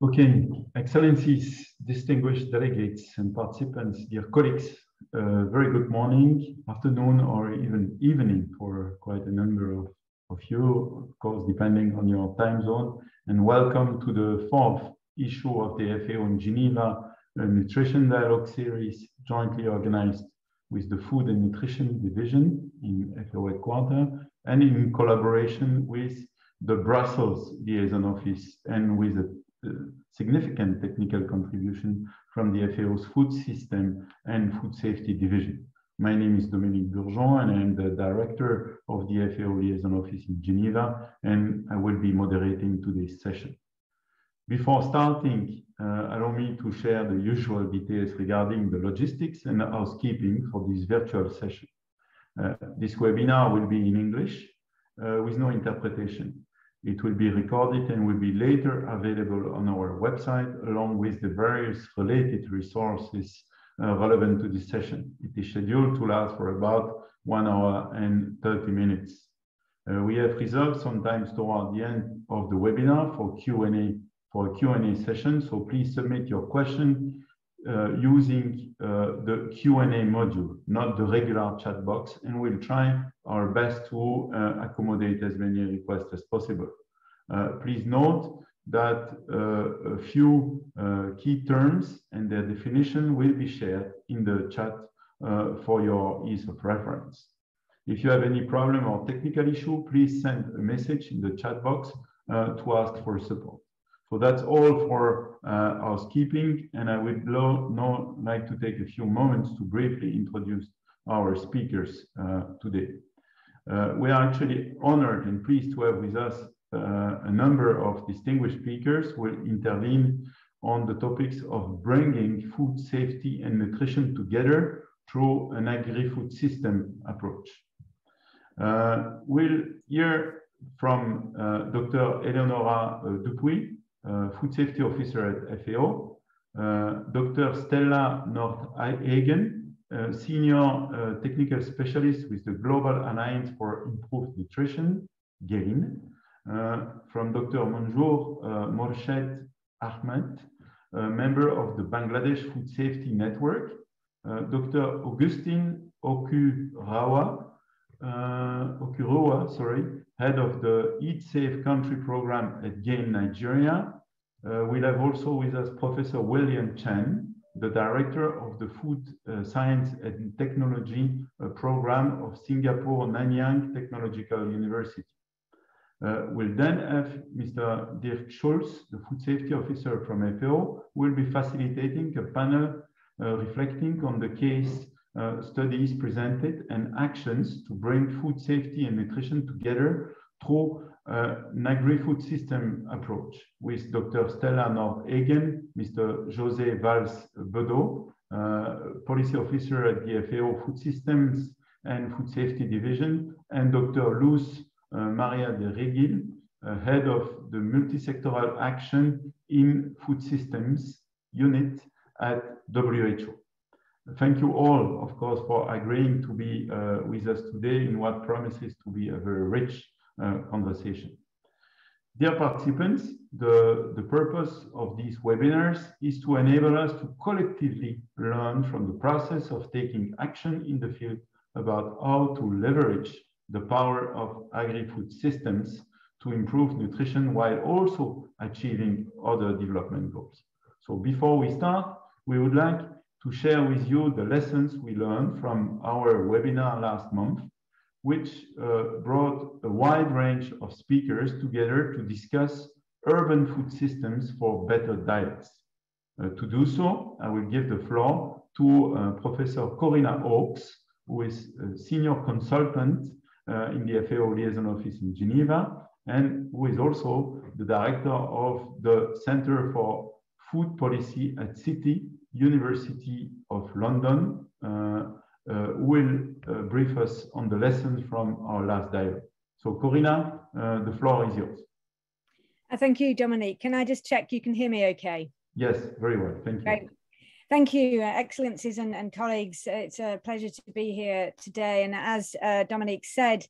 Okay, Excellencies, distinguished delegates and participants, dear colleagues, uh, very good morning, afternoon, or even evening for quite a number of, of you, of course, depending on your time zone. And welcome to the fourth issue of the FAO in Geneva Nutrition Dialogue Series, jointly organized with the Food and Nutrition Division in FAO headquarters and in collaboration with the Brussels Liaison Office and with a significant technical contribution from the FAO's Food System and Food Safety Division. My name is Dominique Bourgeon, and I'm the director of the FAO Liaison Office in Geneva, and I will be moderating today's session. Before starting, uh, allow me to share the usual details regarding the logistics and housekeeping for this virtual session. Uh, this webinar will be in English uh, with no interpretation. It will be recorded and will be later available on our website along with the various related resources uh, relevant to this session. It is scheduled to last for about one hour and 30 minutes. Uh, we have reserved some time toward the end of the webinar for Q&A for a Q&A session. So please submit your question uh, using uh, the Q&A module, not the regular chat box, and we'll try our best to uh, accommodate as many requests as possible. Uh, please note that uh, a few uh, key terms and their definition will be shared in the chat for your ease of reference. If you have any problem or technical issue, please send a message in the chat box to ask for support. So that's all for uh, housekeeping, and I would now like to take a few moments to briefly introduce our speakers uh, today. Uh, we are actually honored and pleased to have with us uh, a number of distinguished speakers who will intervene on the topics of bringing food safety and nutrition together through an agri-food system approach. Uh, we'll hear from uh, Dr. Eleonora Dupuy, food safety officer at FAO, uh, Dr. Stella Nordhagen, uh, senior technical specialist with the Global Alliance for Improved Nutrition, GAIN, from Dr. Manzoor Morshed Ahmed, member of the Bangladesh Food Safety Network, uh, Dr. Augustine Okoruwa, uh, sorry, head of the Eat Safe Country program at GAIN Nigeria, uh, we'll have also with us Professor William Chen, the director of the Food uh, Science and Technology uh, program of Singapore Nanyang Technological University. Uh, we'll then have Mr. Dirk Schulz, the food safety officer from FAO, will be facilitating a panel uh, reflecting on the case uh, studies presented and actions to bring food safety and nutrition together through uh, an agri-food system approach with Dr. Stella Nordhagen, Mr. José Valls Bedeau, uh, policy officer at the FAO Food Systems and Food Safety Division, and Dr. Luz uh, Maria de Regil, uh, head of the multi-sectoral action in food systems unit at WHO. Thank you all, of course, for agreeing to be uh, with us today in what promises to be a very rich uh, conversation. Dear participants, the, the purpose of these webinars is to enable us to collectively learn from the process of taking action in the field about how to leverage the power of agri-food systems to improve nutrition while also achieving other development goals. So before we start, we would like to share with you the lessons we learned from our webinar last month which uh, brought a wide range of speakers together to discuss urban food systems for better diets. Uh, to do so, I will give the floor to uh, Professor Corinna Hawkes, who is a senior consultant uh, in the FAO Liaison Office in Geneva, and who is also the director of the Center for Food Policy at City, University of London, uh, uh, will uh, brief us on the lessons from our last dialogue. So Corinna, the floor is yours. Thank you, Dominique. Can I just check you can hear me okay? Yes, very well. Thank you. Great. Thank you, uh, Excellencies and, and, colleagues. It's a pleasure to be here today. And as uh, Dominique said,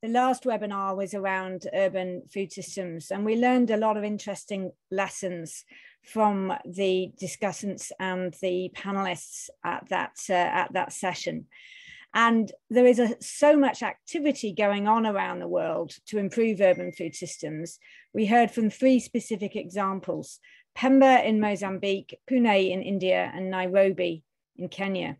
the last webinar was around urban food systems, and we learned a lot of interesting lessons from the discussants and the panelists at that, uh, at that session. And there is a, so much activity going on around the world to improve urban food systems. We heard from three specific examples, Pemba in Mozambique, Pune in India, and Nairobi in Kenya.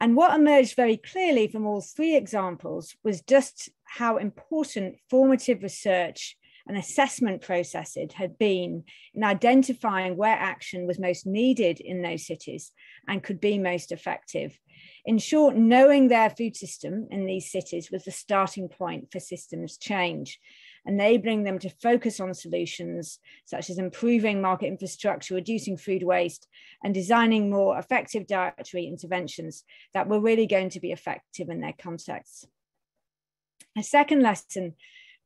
And what emerged very clearly from all three examples was just how important formative research and assessment processes had been in identifying where action was most needed in those cities and could be most effective. In short, knowing their food system in these cities was the starting point for systems change, enabling them to focus on solutions such as improving market infrastructure, reducing food waste, and designing more effective dietary interventions that were really going to be effective in their contexts. A second lesson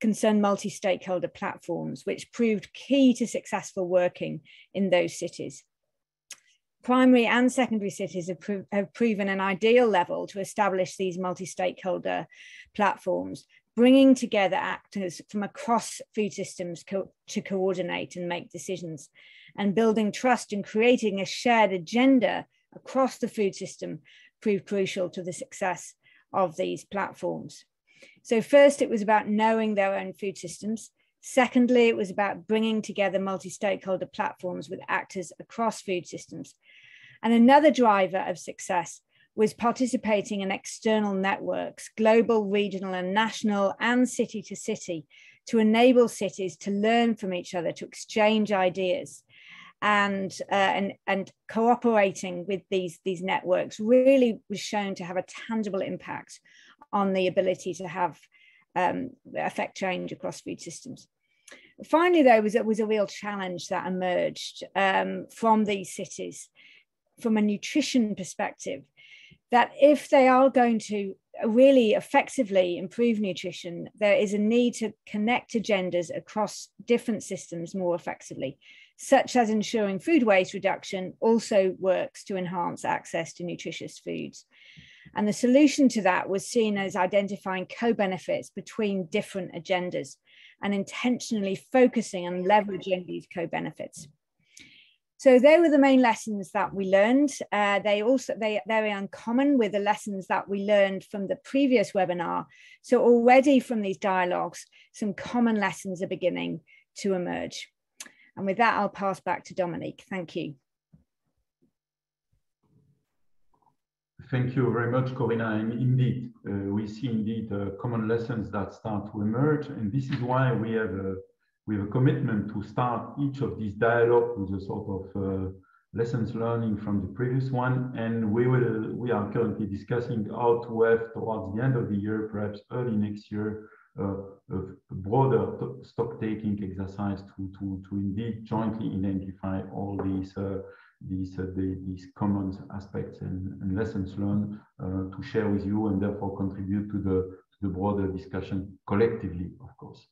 concerned multi-stakeholder platforms, which proved key to successful working in those cities primary and secondary cities have, pro have proven an ideal level to establish these multi-stakeholder platforms, bringing together actors from across food systems co to coordinate and make decisions, and building trust and creating a shared agenda across the food system proved crucial to the success of these platforms. So first, it was about knowing their own food systems. Secondly, it was about bringing together multi-stakeholder platforms with actors across food systems. And another driver of success was participating in external networks, global, regional, and national, and city to city, to enable cities to learn from each other, to exchange ideas. And, uh, and, and cooperating with these, these networks really was shown to have a tangible impact on the ability to have um, affect change across food systems. Finally, though, was, it was a real challenge that emerged um, from these cities from a nutrition perspective that if they are going to really effectively improve nutrition, there is a need to connect agendas across different systems more effectively, such as ensuring food waste reduction also works to enhance access to nutritious foods. And the solution to that was seen as identifying co benefits between different agendas and intentionally focusing and leveraging these co benefits. So they were the main lessons that we learned. Uh, they also they very uncommon with the lessons that we learned from the previous webinar. So already from these dialogues, some common lessons are beginning to emerge. And with that, I'll pass back to Dominique. Thank you. Thank you very much, Corinna. And indeed, uh, we see indeed uh, common lessons that start to emerge. And this is why we have a we have a commitment to start each of these dialogue with a sort of uh, lessons learning from the previous one. And we will, we are currently discussing how to have towards the end of the year, perhaps early next year, a broader stock taking exercise to, to, to indeed jointly identify all these uh, these uh, the, these common aspects and, and lessons learned uh, to share with you and therefore contribute to the to the broader discussion collectively, of course.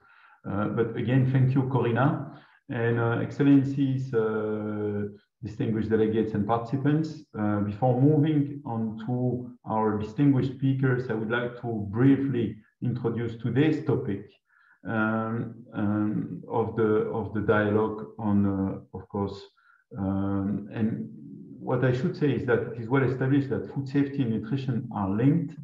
Uh, but again, thank you, Corinna, and uh, Excellencies, uh, distinguished delegates and participants. before moving on to our distinguished speakers, I would like to briefly introduce today's topic um, um, of the of the dialogue on, uh, of course, um, and what I should say is that it is well established that food safety and nutrition are linked.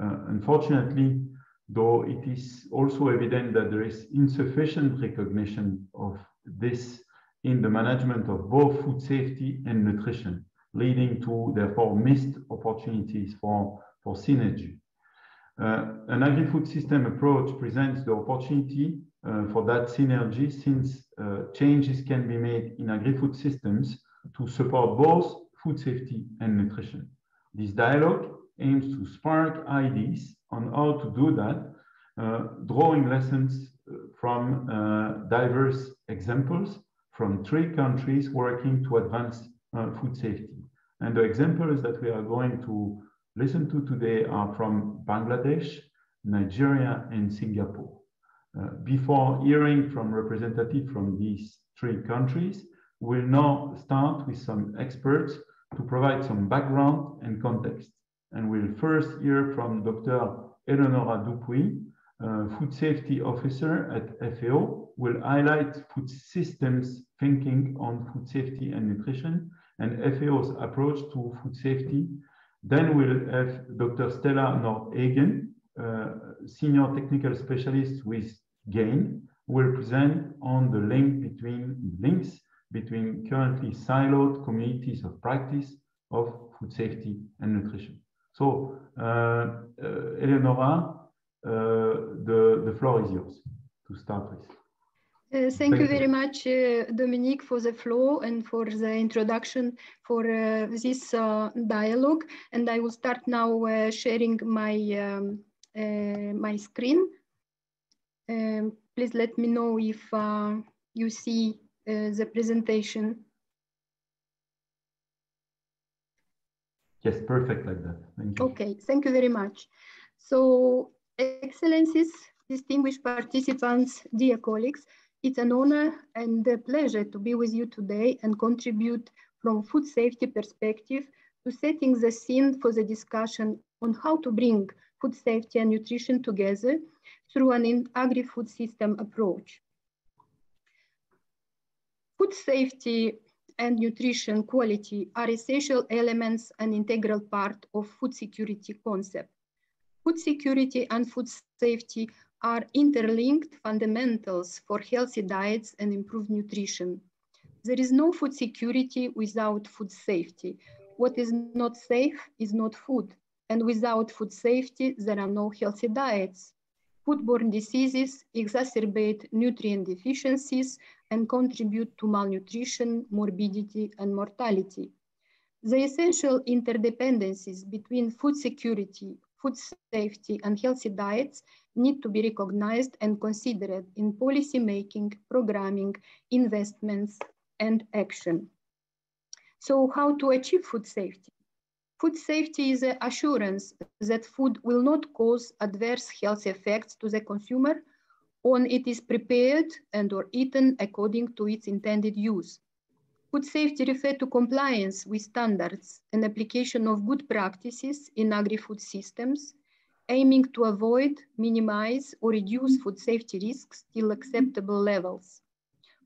Uh, unfortunately, though it is also evident that there is insufficient recognition of this in the management of both food safety and nutrition, leading to therefore missed opportunities for, for synergy. Uh, an agri-food system approach presents the opportunity uh, for that synergy since uh, changes can be made in agri-food systems to support both food safety and nutrition. This dialogue aims to spark ideas on how to do that, uh, drawing lessons uh, from uh, diverse examples from three countries working to advance food safety. And the examples that we are going to listen to today are from Bangladesh, Nigeria, and Singapore. Uh, before hearing from representatives from these three countries, we'll now start with some experts to provide some background and context. And we'll first hear from Dr. Eleonora Dupuy, uh, food safety officer at FAO, will highlight food systems thinking on food safety and nutrition and FAO's approach to food safety. Then we'll have Dr. Stella Nordhagen, uh, senior technical specialist with GAIN, will present on the link between links between currently siloed communities of practice of food safety and nutrition. So, uh, uh, Eleonora, uh, the, the floor is yours to start with. Uh, thank, thank, you very you. much, uh, Dominique, for the flow and for the introduction for uh, this dialogue. And I will start now sharing my, um, my screen. Um, please let me know if you see the presentation. Yes, perfect like that. Thank you. Okay, thank you very much. So, Excellencies, distinguished participants, dear colleagues, it's an honor and a pleasure to be with you today and contribute from food safety perspective to setting the scene for the discussion on how to bring food safety and nutrition together through an agri-food system approach. Food safety and nutrition quality are essential elements and integral part of food security concept. Food security and food safety are interlinked fundamentals for healthy diets and improved nutrition. There is no food security without food safety. What is not safe is not food. And without food safety, there are no healthy diets. Foodborne diseases exacerbate nutrient deficiencies and contribute to malnutrition, morbidity, and mortality. The essential interdependencies between food security, food safety, and healthy diets need to be recognized and considered in policy making, programming, investments, and action. So how to achieve food safety? Food safety is the assurance that food will not cause adverse health effects to the consumer when it is prepared and or eaten according to its intended use. Food safety refers to compliance with standards and application of good practices in agri-food systems, aiming to avoid, minimize, or reduce food safety risks till acceptable levels.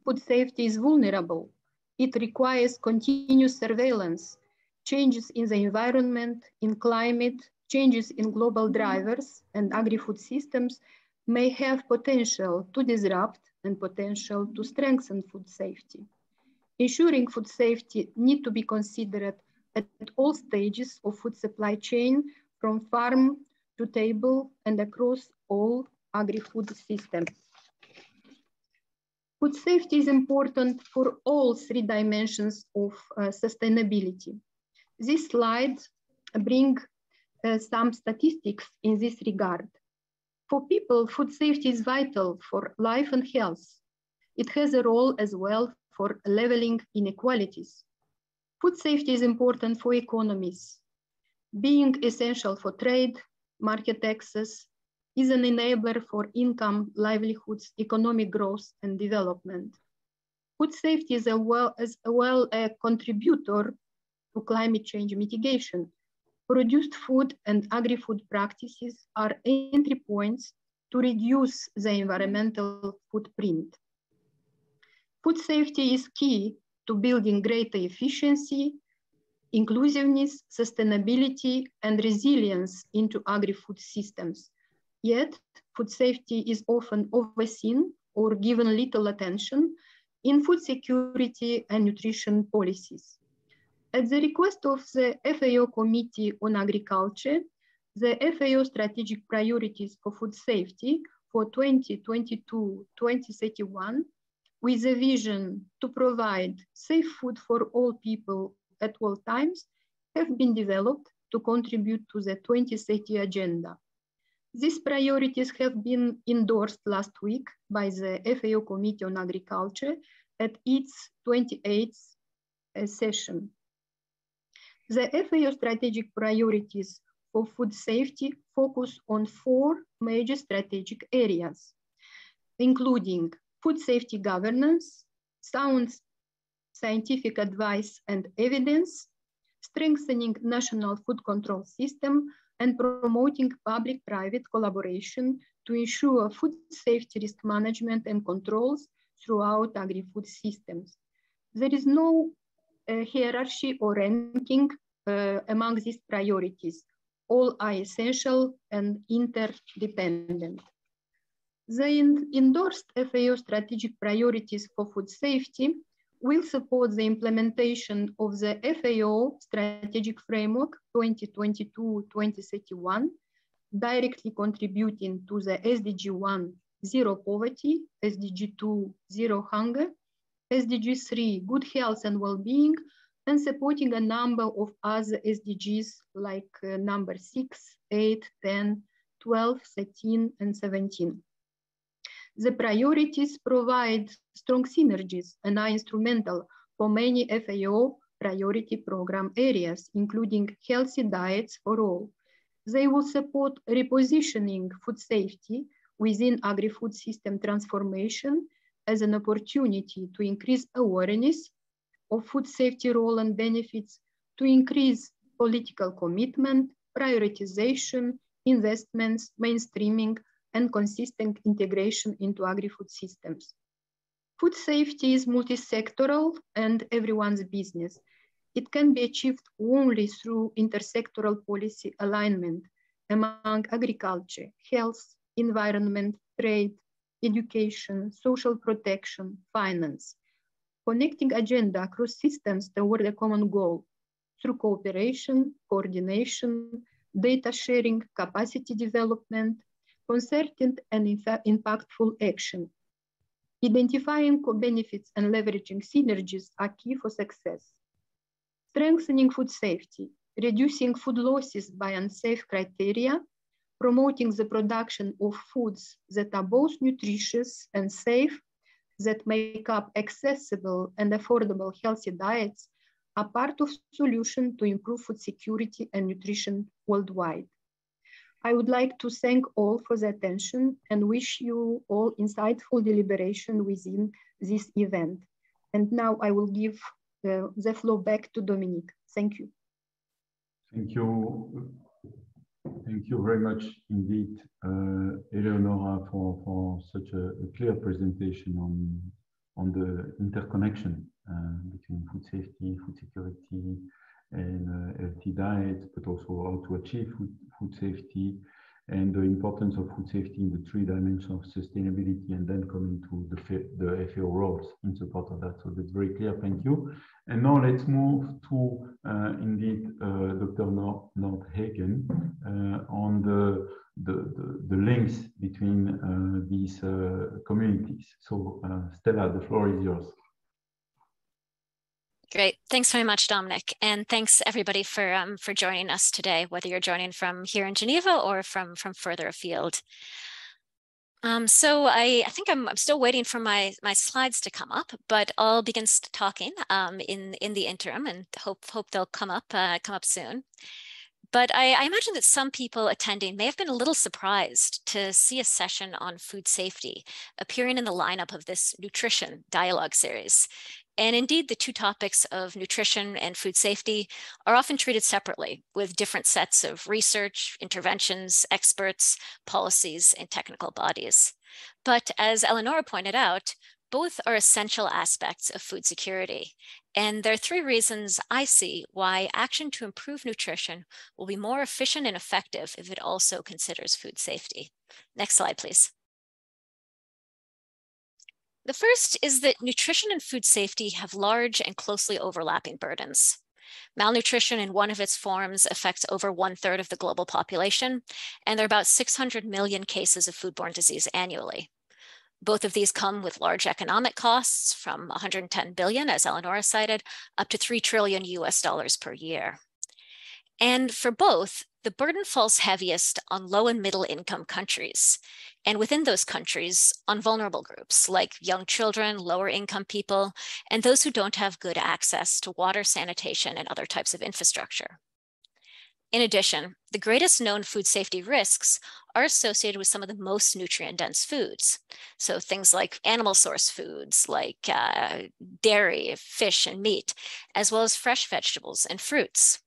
Food safety is vulnerable. It requires continuous surveillance, changes in the environment, in climate, changes in global drivers and agri-food systems may have potential to disrupt and potential to strengthen food safety. Ensuring food safety need to be considered at all stages of food supply chain from farm to table and across all agri-food systems. Food safety is important for all three dimensions of uh, sustainability. This slide bring uh, some statistics in this regard. For people, food safety is vital for life and health. It has a role as well for leveling inequalities. Food safety is important for economies. Being essential for trade, market access, is an enabler for income, livelihoods, economic growth, and development. Food safety is a well as well a contributor to climate change mitigation. Produced food and agri-food practices are entry points to reduce the environmental footprint. Food safety is key to building greater efficiency, inclusiveness, sustainability, and resilience into agri-food systems. Yet, food safety is often overseen or given little attention in food security and nutrition policies. At the request of the FAO Committee on Agriculture, the FAO strategic priorities for food safety for 2022-2031 with a vision to provide safe food for all people at all times have been developed to contribute to the 2030 agenda. These priorities have been endorsed last week by the FAO Committee on Agriculture at its 28th uh, session. The FAO strategic priorities for food safety focus on four major strategic areas, including food safety governance, sound scientific advice and evidence, strengthening national food control system, and promoting public-private collaboration to ensure food safety risk management and controls throughout agri-food systems. There is no uh, hierarchy or ranking uh, among these priorities. All are essential and interdependent. The endorsed FAO strategic priorities for food safety will support the implementation of the FAO strategic framework 2022-2031, directly contributing to the SDG 1, zero poverty, SDG 2, zero hunger, SDG 3, good health and well-being, and supporting a number of other SDGs like uh, number 6, 8, 10, 12, 13, and 17. The priorities provide strong synergies and are instrumental for many FAO priority program areas, including healthy diets for all. They will support repositioning food safety within agri-food system transformation as an opportunity to increase awareness of food safety role and benefits, to increase political commitment, prioritization, investments, mainstreaming, and consistent integration into agri-food systems. Food safety is multi-sectoral and everyone's business. It can be achieved only through intersectoral policy alignment among agriculture, health, environment, trade, education, social protection, finance, connecting agenda across systems toward a common goal through cooperation, coordination, data sharing, capacity development, concerted and impactful action. Identifying co-benefits and leveraging synergies are key for success. Strengthening food safety, reducing food losses by unsafe criteria, promoting the production of foods that are both nutritious and safe, that make up accessible and affordable healthy diets are part of the solution to improve food security and nutrition worldwide. I would like to thank all for the attention and wish you all insightful deliberation within this event. And now I will give uh, the floor back to Dominique. Thank you. Thank you. Thank you very much indeed, uh, Eleonora, for, for such a, a, clear presentation on, on the interconnection uh, between food safety, food security, and uh, healthy diet, but also how to achieve food, food safety and the importance of food safety in the three dimensions of sustainability and then coming to the, the FAO roles in support of that. So that's very clear. Thank you. And now let's move to uh, indeed uh, Dr. Nordhagen uh, on the, the, the, the, links between uh, these uh, communities. So Stella, the floor is yours. Great. Thanks very much, Dominique. And thanks everybody for um, for joining us today, whether you're joining from here in Geneva or from, from further afield. Um, so I, I think I'm, I'm, still waiting for my, my slides to come up, but I'll begin talking um, in, in the interim and hope, hope they'll come up, uh, come up soon. But I, I, imagine that some people attending may have been a little surprised to see a session on food safety appearing in the lineup of this nutrition dialogue series. And indeed, the two topics of nutrition and food safety are often treated separately with different sets of research, interventions, experts, policies, and technical bodies. But as Eleonora pointed out, both are essential aspects of food security. And there are three reasons I see why action to improve nutrition will be more efficient and effective if it also considers food safety. Next slide, please. The first is that nutrition and food safety have large and closely overlapping burdens. Malnutrition in one of its forms affects over one third of the global population, and there are about 600 million cases of foodborne disease annually. Both of these come with large economic costs from 110 billion, as Eleonora cited, up to 3 trillion US dollars per year. And for both, the burden falls heaviest on low and middle income countries. And within those countries, on vulnerable groups like young children, lower income people, and those who don't have good access to water, sanitation, and other types of infrastructure. In addition, the greatest known food safety risks are associated with some of the most nutrient dense foods. So things like animal source foods like uh, dairy, fish, and meat, as well as fresh vegetables and fruits.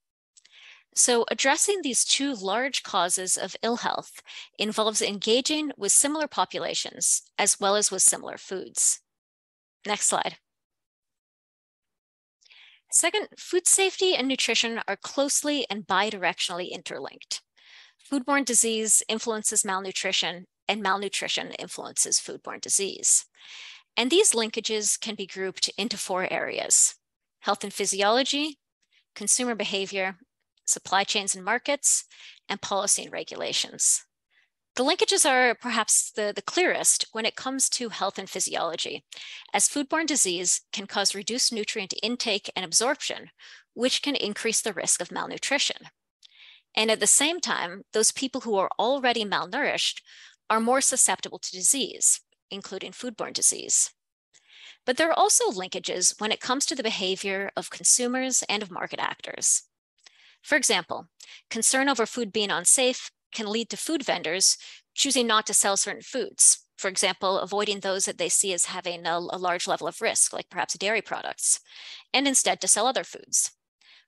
So addressing these two large causes of ill health involves engaging with similar populations as well as with similar foods. Next slide. Second, food safety and nutrition are closely and bidirectionally interlinked. Foodborne disease influences malnutrition and malnutrition influences foodborne disease. And these linkages can be grouped into four areas, health and physiology, consumer behavior, supply chains and markets, and policy and regulations. The linkages are perhaps the, the clearest when it comes to health and physiology, as foodborne disease can cause reduced nutrient intake and absorption, which can increase the risk of malnutrition. And at the same time, those people who are already malnourished are more susceptible to disease, including foodborne disease. But there are also linkages when it comes to the behavior of consumers and of market actors. For example, concern over food being unsafe can lead to food vendors choosing not to sell certain foods. For example, avoiding those that they see as having a, a large level of risk, like perhaps dairy products, and instead to sell other foods,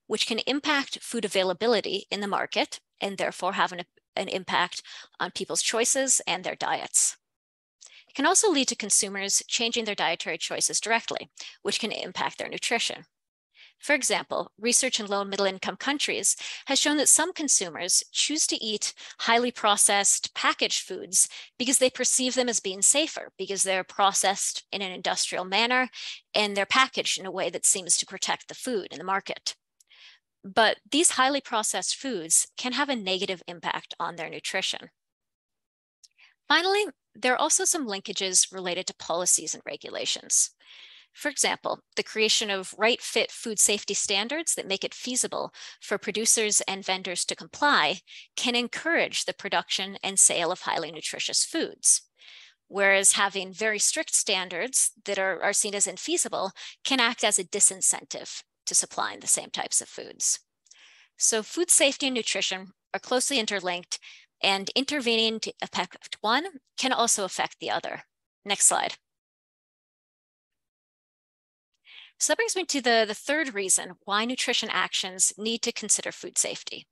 which can impact food availability in the market and therefore have an, an impact on people's choices and their diets. It can also lead to consumers changing their dietary choices directly, which can impact their nutrition. For example, research in low and middle income countries has shown that some consumers choose to eat highly processed packaged foods because they perceive them as being safer because they're processed in an industrial manner and they're packaged in a way that seems to protect the food in the market. But these highly processed foods can have a negative impact on their nutrition. Finally, there are also some linkages related to policies and regulations. For example, the creation of right fit food safety standards that make it feasible for producers and vendors to comply can encourage the production and sale of highly nutritious foods. Whereas having very strict standards that are, are seen as infeasible can act as a disincentive to supplying the same types of foods. So food safety and nutrition are closely interlinked and intervening to affect one can also affect the other. Next slide. So that brings me to the, the third reason why nutrition actions need to consider food safety.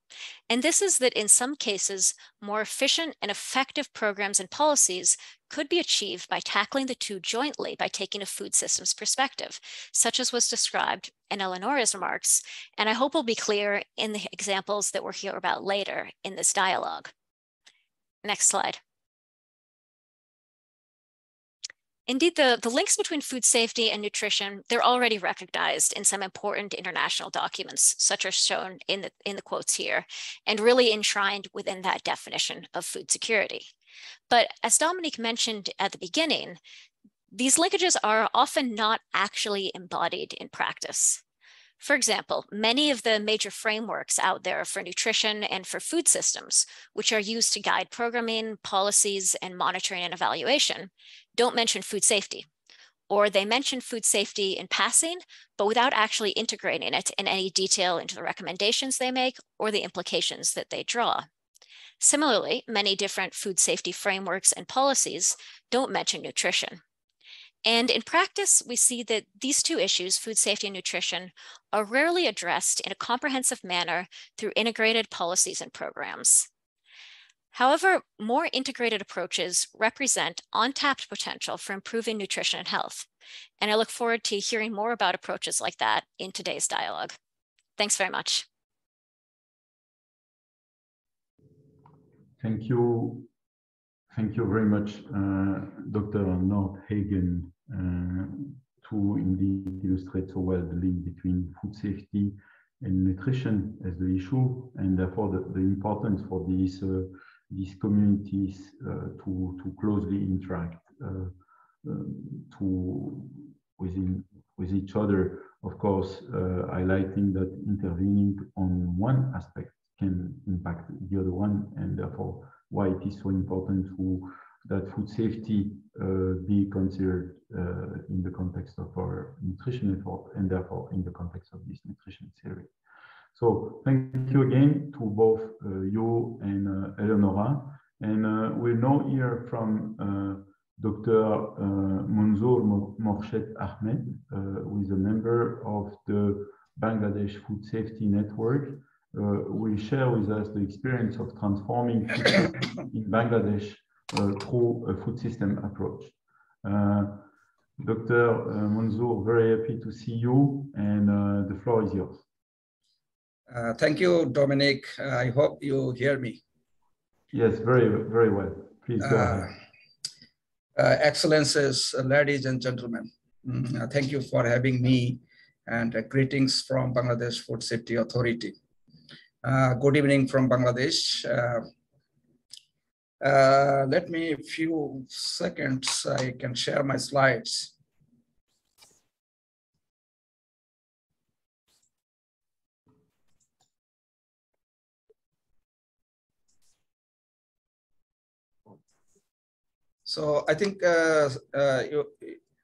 And this is that in some cases, more efficient and effective programs and policies could be achieved by tackling the two jointly by taking a food systems perspective, such as was described in Eleonora's remarks, and I hope will be clear in the examples that we'll hear about later in this dialogue. Next slide. Indeed, the, the links between food safety and nutrition, they're already recognized in some important international documents, such as shown in the, in the quotes here, and really enshrined within that definition of food security. But as Dominique mentioned at the beginning, these linkages are often not actually embodied in practice. For example, many of the major frameworks out there for nutrition and for food systems, which are used to guide programming, policies, and monitoring and evaluation, don't mention food safety. Or they mention food safety in passing, but without actually integrating it in any detail into the recommendations they make or the implications that they draw. Similarly, many different food safety frameworks and policies don't mention nutrition. And in practice, we see that these two issues, food safety and nutrition, are rarely addressed in a comprehensive manner through integrated policies and programs. However, more integrated approaches represent untapped potential for improving nutrition and health. And I look forward to hearing more about approaches like that in today's dialogue. Thanks very much. Thank you Thank you very much, uh, Dr. Nordhagen, to indeed illustrate so well the link between food safety and nutrition as the issue, and therefore the, the importance for these uh, these communities uh, to to closely interact uh, um, to within with each other. Of course, uh, highlighting that intervening on one aspect can impact the other one, and therefore why it is so important to that food safety uh, be considered uh, in the context of our nutrition effort and therefore in the context of this nutrition series. So thank you again to both uh, you and uh, Eleonora. And uh, we'll now hear from uh, Dr. Uh, Manzoor Morshed Ahmed, who is a member of the Bangladesh Food Safety Network, will share with us the experience of transforming food in Bangladesh through a food system approach. Dr. Manzoor, very happy to see you, and the floor is yours. Uh, thank you, Dominique. Uh, I hope you hear me. Yes, very, very well. Please go ahead. Uh, excellences, ladies and gentlemen, mm, thank you for having me and greetings from Bangladesh Food Safety Authority. good evening from Bangladesh. Let me, a few seconds, I can share my slides. So I think uh, uh, you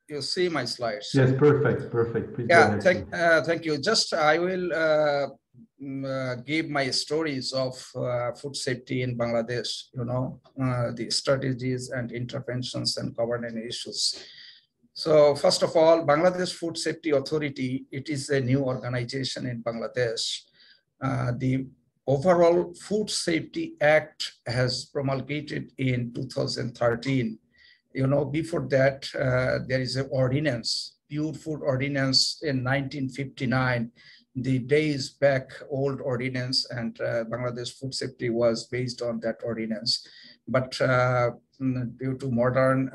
you see my slides. Yes, perfect, perfect. Please yeah, thank uh, thank you. Just I will Mm, uh, give my stories of uh, food safety in Bangladesh. You know uh, the strategies and interventions and governance issues. So first of all, Bangladesh Food Safety Authority, it is a new organization in Bangladesh. the overall Food Safety Act has promulgated in 2013. You know, before that, uh, there is an ordinance, Pure Food Ordinance in 1959, the days back old ordinance and uh, Bangladesh food safety was based on that ordinance. But uh, due to modern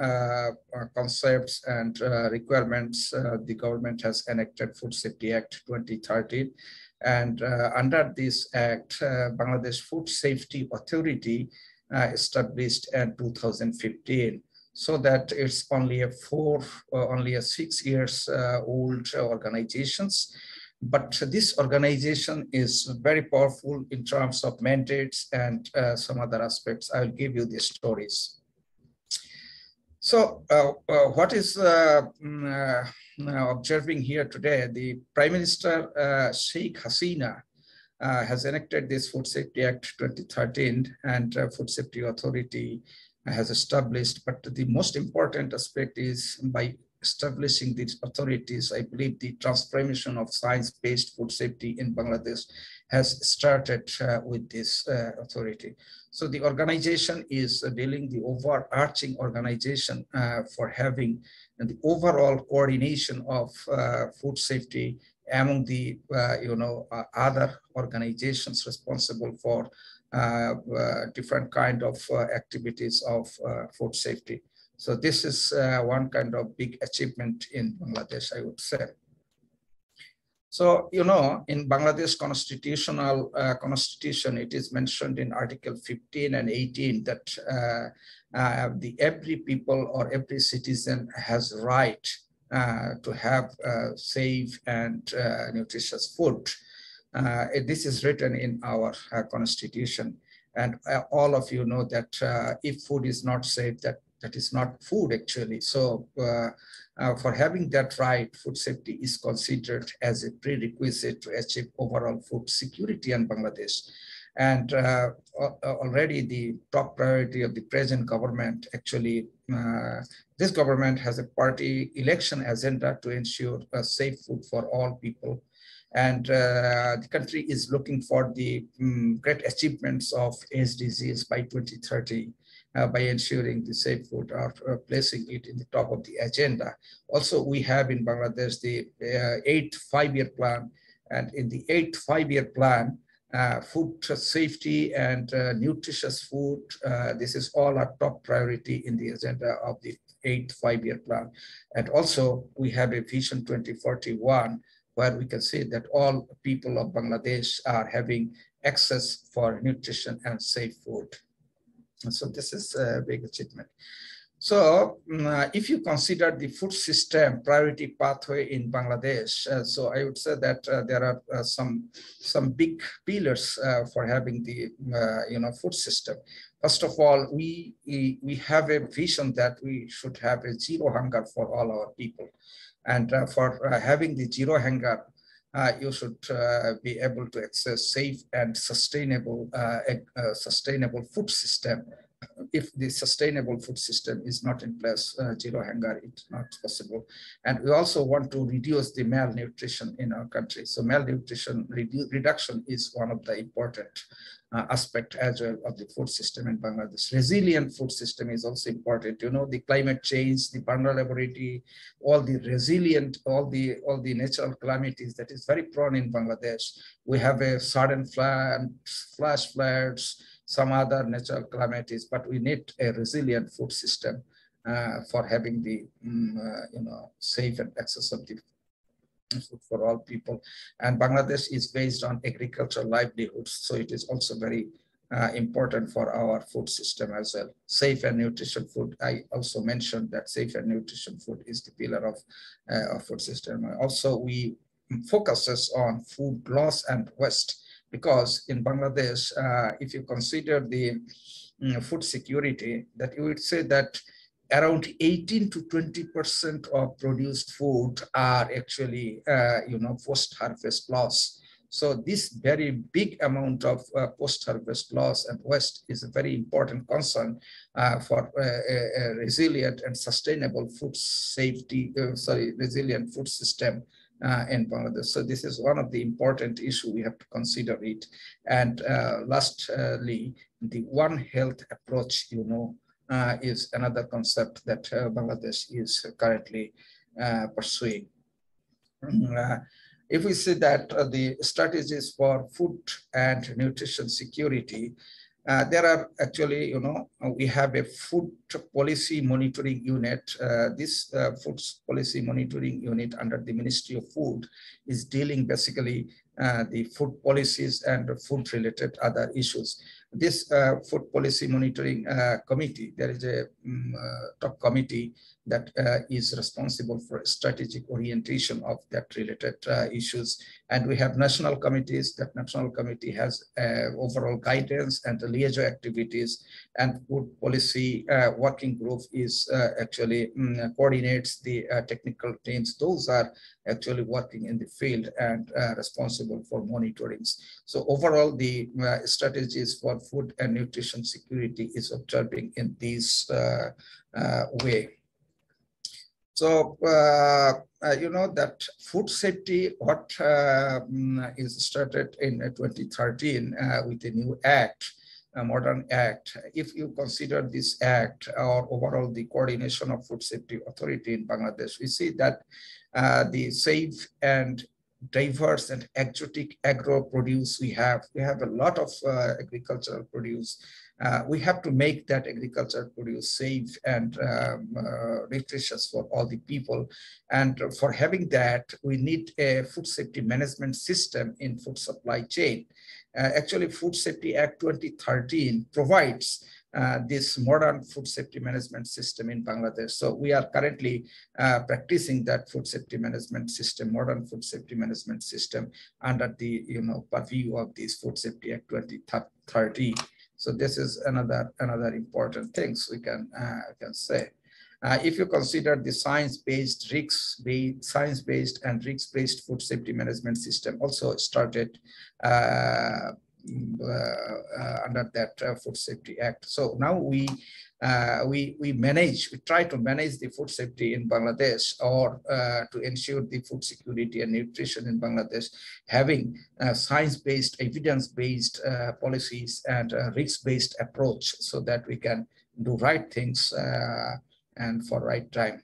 concepts and requirements, the government has enacted Food Safety Act 2013 and uh, under this act, uh, Bangladesh Food Safety Authority uh, established in 2015 so that it's only a four, only a six years old organizations. But this organization is very powerful in terms of mandates and some other aspects. I'll give you the stories. So uh, uh, what is uh, mm, observing here today, the Prime Minister Sheikh Hasina has enacted this Food Safety Act 2013 and Food Safety Authority has established, but the most important aspect is by establishing these authorities, I believe the transformation of science-based food safety in Bangladesh has started uh, with this uh, authority. So the organization is uh, dealing the overarching organization uh, for having the overall coordination of uh, food safety among the you know other organizations responsible for different kind of activities of food safety. So this is one kind of big achievement in Bangladesh, I would say. So, you know, in Bangladesh constitutional uh, constitution, it is mentioned in Article 15 and 18 that uh, uh, the every people or every citizen has right uh, to have uh, safe and uh, nutritious food. this is written in our constitution. And all of you know that if food is not safe, that that is not food actually. So uh, uh, for having that right, food safety is considered as a prerequisite to achieve overall food security in Bangladesh. And uh, already the top priority of the present government, actually, uh, this government has a party election agenda to ensure safe food for all people. And uh, the country is looking for the um, great achievements of SDGs by 2030 uh, by ensuring the safe food or uh, placing it in the top of the agenda. Also, we have in Bangladesh the uh, eighth five-year plan, and in the eighth five-year plan, uh, food safety and uh, nutritious food, uh, this is all our top priority in the agenda of the eighth five-year plan. And also we have a vision 2041 where we can say that all people of Bangladesh are having access for nutrition and safe food. So this is a big achievement. So mm, uh, if you consider the food system priority pathway in Bangladesh, uh, so I would say that uh, there are uh, some, some big pillars uh, for having the uh, you know, food system. First of all, we, we have a vision that we should have a zero hunger for all our people. And for having the zero hunger, you should uh, be able to access safe and sustainable uh, sustainable food system if the sustainable food system is not in place, uh, zero hunger it's not possible. And we also want to reduce the malnutrition in our country. So malnutrition redu reduction is one of the important uh, aspect as well of the food system in Bangladesh. Resilient food system is also important. You know, the climate change, the vulnerability, all the resilient, all the all the natural calamities that is very prone in Bangladesh. We have a sudden flash floods, some other natural calamities, but we need a resilient food system uh, for having the um, uh, you know safe and accessible food for all people. And Bangladesh is based on agricultural livelihoods, so it is also very uh, important for our food system as well. Safe and nutrition food. I also mentioned that safe and nutrition food is the pillar of uh, our food system. Also, we focuses on food loss and waste because in Bangladesh, uh, if you consider the um, food security, that you would say that around 18 to 20% of produced food are actually, uh, you know, post-harvest loss. So this very big amount of uh, post-harvest loss and waste is a very important concern uh, for uh, resilient and sustainable food safety, uh, sorry, resilient food system uh, in Bangladesh. So this is one of the important issue we have to consider it. And uh, lastly, the One Health approach, you know, uh, is another concept that uh, Bangladesh is currently uh, pursuing. Uh, if we see that the strategies for food and nutrition security uh, there are actually, you know, we have a food policy monitoring unit. Uh, this uh, food policy monitoring unit under the Ministry of Food is dealing basically uh, the food policies and food related other issues. This uh, food policy monitoring committee, there is a um, top committee that uh, is responsible for strategic orientation of that related uh, issues. And we have national committees. That national committee has uh, overall guidance and the liaison activities. And food policy uh, working group is uh, actually um, coordinates the uh, technical teams. Those are actually working in the field and responsible for monitorings. So overall, the strategies for food and nutrition security is observing in this way. So, uh, uh, you know, that food safety, what uh, mm, is started in 2013 uh, with a new act, modern act. If you consider this act or overall the coordination of food safety authority in Bangladesh, we see that uh, the safe and diverse and exotic agro produce we have. We have a lot of uh, agricultural produce uh, we have to make that agriculture produce safe and um, uh, nutritious for all the people. And for having that, we need a food safety management system in food supply chain. Uh, actually, Food Safety Act 2013 provides uh, this modern food safety management system in Bangladesh. So we are currently uh, practicing that food safety management system, modern food safety management system under the you know purview of this Food Safety Act 2030. So this is another another important things we can uh, can say. Uh, if you consider the science-based, risk-based, science-based and risk-based food safety management system also started uh, under that uh, Food Safety Act. So now we uh, we, we manage, we try to manage the food safety in Bangladesh or uh, to ensure the food security and nutrition in Bangladesh, having uh, science-based, evidence-based uh, policies and risk-based approach so that we can do right things uh, and for right time.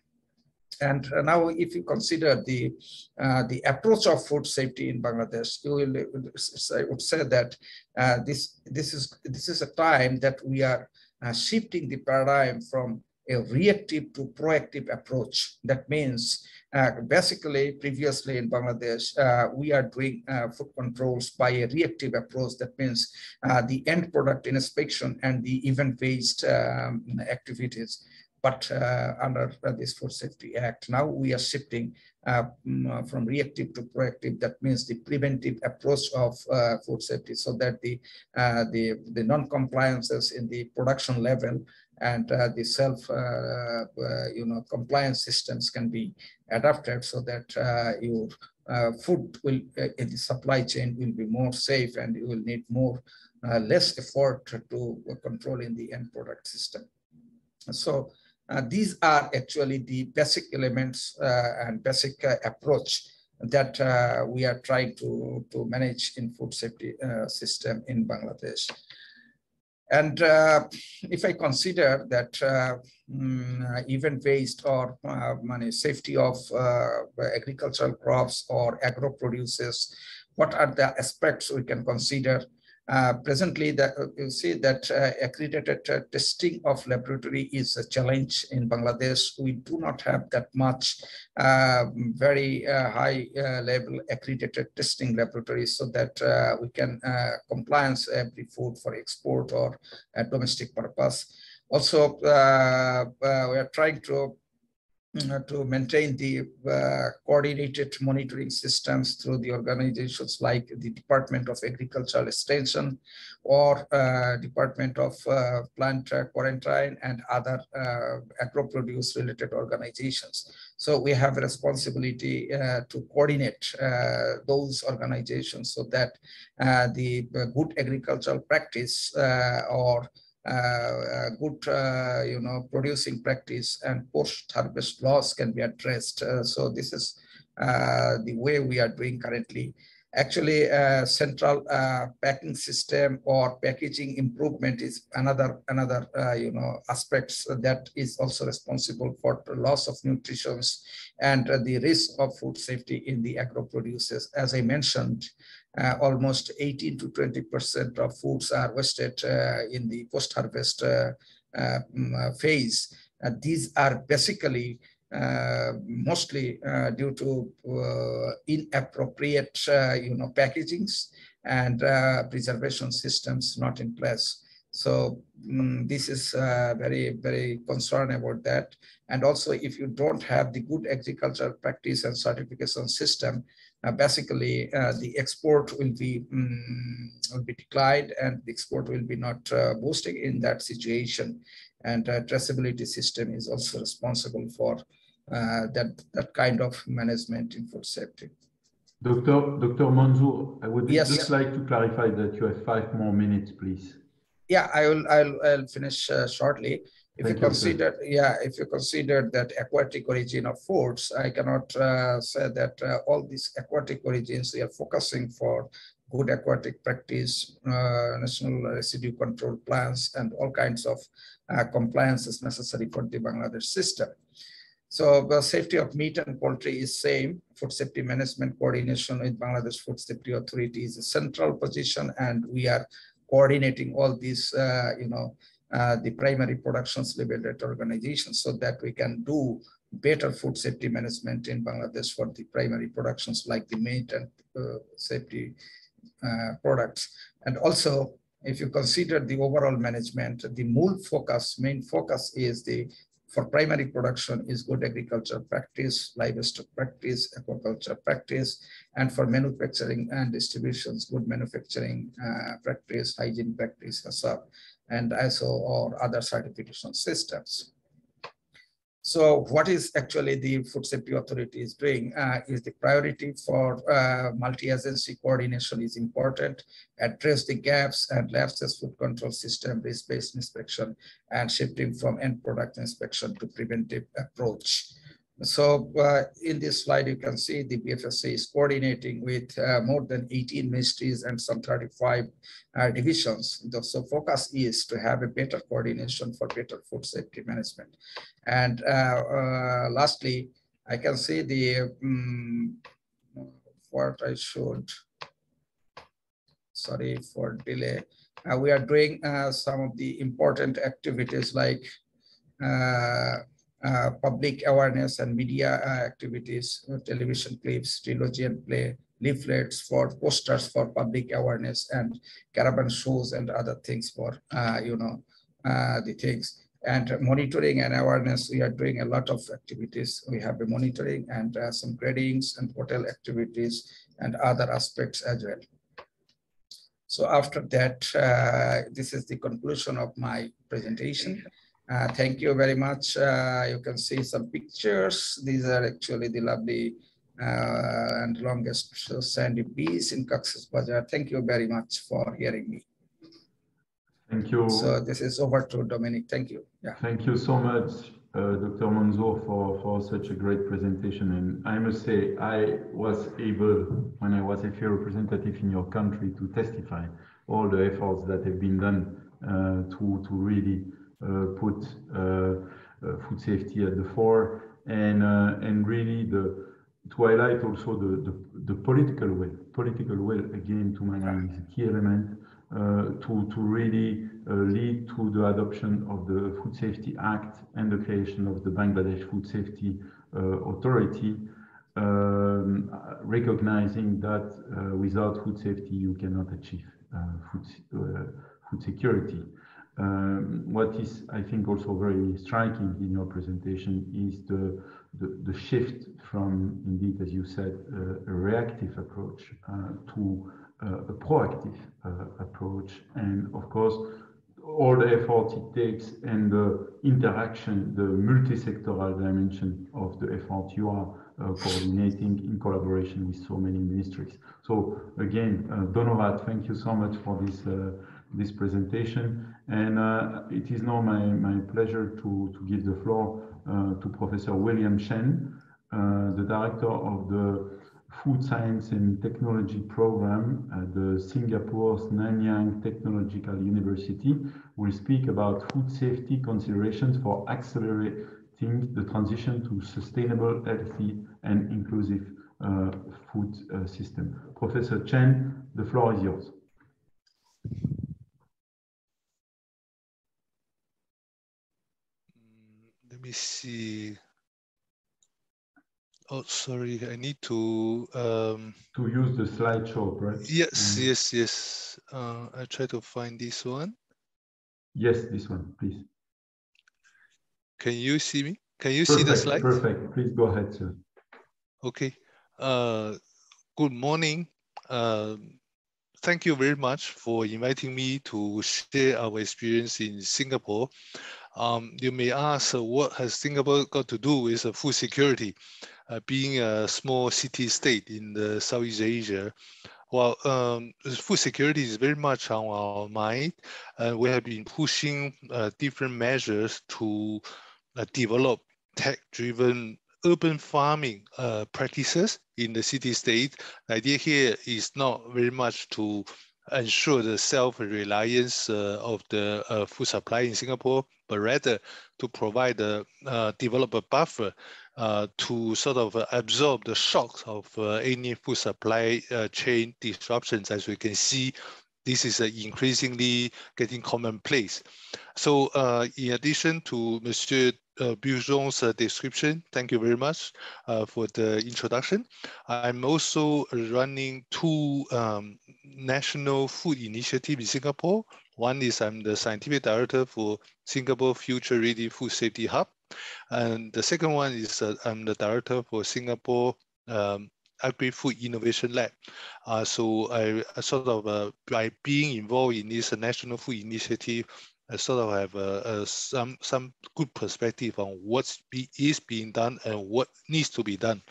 And now, if you consider the uh, the approach of food safety in Bangladesh, you will say, would say that uh, this this is this is a time that we are uh, shifting the paradigm from a reactive to proactive approach. That means uh, basically previously in Bangladesh, uh, we are doing uh, food controls by a reactive approach. That means uh, the end product inspection and the event-based um, activities. But uh, under this Food Safety Act, now we are shifting uh, mm, from reactive to proactive. That means the preventive approach of uh, food safety, so that the uh, the the non-compliances in the production level and uh, the self uh, uh, you know compliance systems can be adapted, so that your food will in the supply chain will be more safe, and you will need more uh, less effort to control in the end product system. So uh, these are actually the basic elements uh, and basic uh, approach that uh, we are trying to, to manage in food safety uh, system in Bangladesh. And uh, if I consider that um, even waste or money safety of agricultural crops or agro produces, what are the aspects we can consider uh, presently, that uh, you see that uh, accredited uh, testing of laboratory is a challenge in Bangladesh. We do not have that much uh, very uh, high level accredited testing laboratories so that we can compliance every food for export or domestic purpose. Also, we are trying to to maintain the uh, coordinated monitoring systems through the organizations like the Department of Agricultural Extension or uh, Department of uh, Plant Quarantine and other uh, agro-produce related organizations. So we have a responsibility uh, to coordinate those organizations so that the good agricultural practice or uh, Uh, uh, good, uh, you know, producing practice and post-harvest loss can be addressed. Uh, so this is uh, the way we are doing currently. Actually, central packing system or packaging improvement is another another you know aspects that is also responsible for loss of nutrition and the risk of food safety in the agro producers. As I mentioned, uh, almost 18 to 20% of foods are wasted uh, in the post-harvest uh, uh mm, uh, phase. these are basically uh, mostly due to inappropriate, you know, packagings and preservation systems not in place. So um, this is uh, very, very concerned about that. And also, if you don't have the good agricultural practice and certification system, uh, basically uh, the export will be um, will be declined and the export will be not uh, boosting in that situation and traceability system is also responsible for that that kind of management in food safety. Dr. Dr. Manzoor, I would yes. just like to clarify that you have five more minutes, please. Yeah, I will. I'll, I'll finish uh, shortly. If Thank you consider, you, yeah, if you consider that aquatic origin of foods, I cannot uh, say that uh, all these aquatic origins we are focusing for good aquatic practice, uh, national residue control plans, and all kinds of uh, compliances necessary for the Bangladesh system. So the safety of meat and poultry is same. Food safety management coordination with Bangladesh Food Safety Authority is a central position, and we are coordinating all these, uh, you know, uh, the primary productions liberated organizations so that we can do better food safety management in Bangladesh for the primary productions like the meat and uh, safety uh, products. And also, if you consider the overall management, the main focus, main focus is the for primary production is good agriculture practice, livestock practice, aquaculture practice, and for manufacturing and distributions, good manufacturing uh, practice, hygiene practice, HACCP and ISO or other certification systems. So what is actually the Food Safety Authority is doing uh, is the priority for uh, multi-agency coordination is important, address the gaps and lapses food control system, risk-based inspection, and shifting from end product inspection to preventive approach. So uh, in this slide, you can see the BFSA is coordinating with uh, more than 18 ministries and some 35 uh, divisions. So focus is to have a better coordination for better food safety management. And uh, uh, lastly, I can see the um, what I should, sorry for delay. Uh, we are doing some of the important activities like uh, public awareness and media uh, activities, uh, television clips, trilogy and play, leaflets for posters for public awareness and caravan shows and other things for, you know, the things and monitoring and awareness, we are doing a lot of activities. We have the monitoring and some gradings and hotel activities and other aspects as well. So after that, uh, this is the conclusion of my presentation. Uh, thank you very much. Uh, you can see some pictures. These are actually the lovely uh, and longest sandy beach in Cox's Bazar. Thank you very much for hearing me. Thank you. So this is over to Dominique. Thank you. Yeah. Thank you so much, uh, Dr. Manzoor, for, for such a great presentation. And I must say, I was able, when I was a FAO representative in your country, to testify all the efforts that have been done uh, to, to really put uh, uh, food safety at the fore and, and really the, to highlight also the, the, the, political will. Political will, again, to my mind, is a key element uh, to, to really uh, lead to the adoption of the Food Safety Act and the creation of the Bangladesh Food Safety uh, Authority, um, recognizing that without food safety you cannot achieve food, food security. Um, what is, I think, also very striking in your presentation is the, the, the shift from, indeed, as you said, uh, a reactive approach uh, to uh, a proactive uh, approach. And of course, all the effort it takes and the interaction, the multi-sectoral dimension of the effort you are uh, coordinating in collaboration with so many ministries. So again, uh, Donovat, thank you so much for this uh, this presentation. And uh, it is now my, my pleasure to, to give the floor to Professor William Chen, the director of the Food Science and Technology program at the Singapore's Nanyang Technological University will speak about food safety considerations for accelerating the transition to sustainable, healthy, and inclusive uh, food uh, system. Professor Chen, the floor is yours. Me see. Oh, sorry, I need to... Um, to use the slideshow, right? Yes, mm. yes, yes. Uh, I try to find this one. Yes, this one, please. Can you see me? Can you perfect, see the slide? Perfect, please go ahead, sir. Okay. Uh, good morning. Uh, thank you very much for inviting me to share our experience in Singapore. Um, you may ask, uh, what has Singapore got to do with uh, food security? Uh, being a small city state in the Southeast Asia, well, um, food security is very much on our mind, and we have been pushing uh, different measures to uh, develop tech-driven urban farming uh, practices in the city-state. The idea here is not very much to ensure the self-reliance uh, of the uh, food supply in Singapore, but rather to provide a uh, develop a buffer to sort of absorb the shocks of any food supply chain disruptions. As we can see, this is increasingly getting commonplace. So in addition to Monsieur uh, Burgeon's uh, description. Thank you very much uh, for the introduction. I'm also running two um, national food initiatives in Singapore. One is I'm the scientific director for Singapore Future Ready Food Safety Hub. And the second one is uh, I'm the director for Singapore um, Agri-Food Innovation Lab. Uh, so I, I, sort of, uh, by being involved in this national food initiative, I sort of have a, a, some some good perspective on what be, is being done and what needs to be done.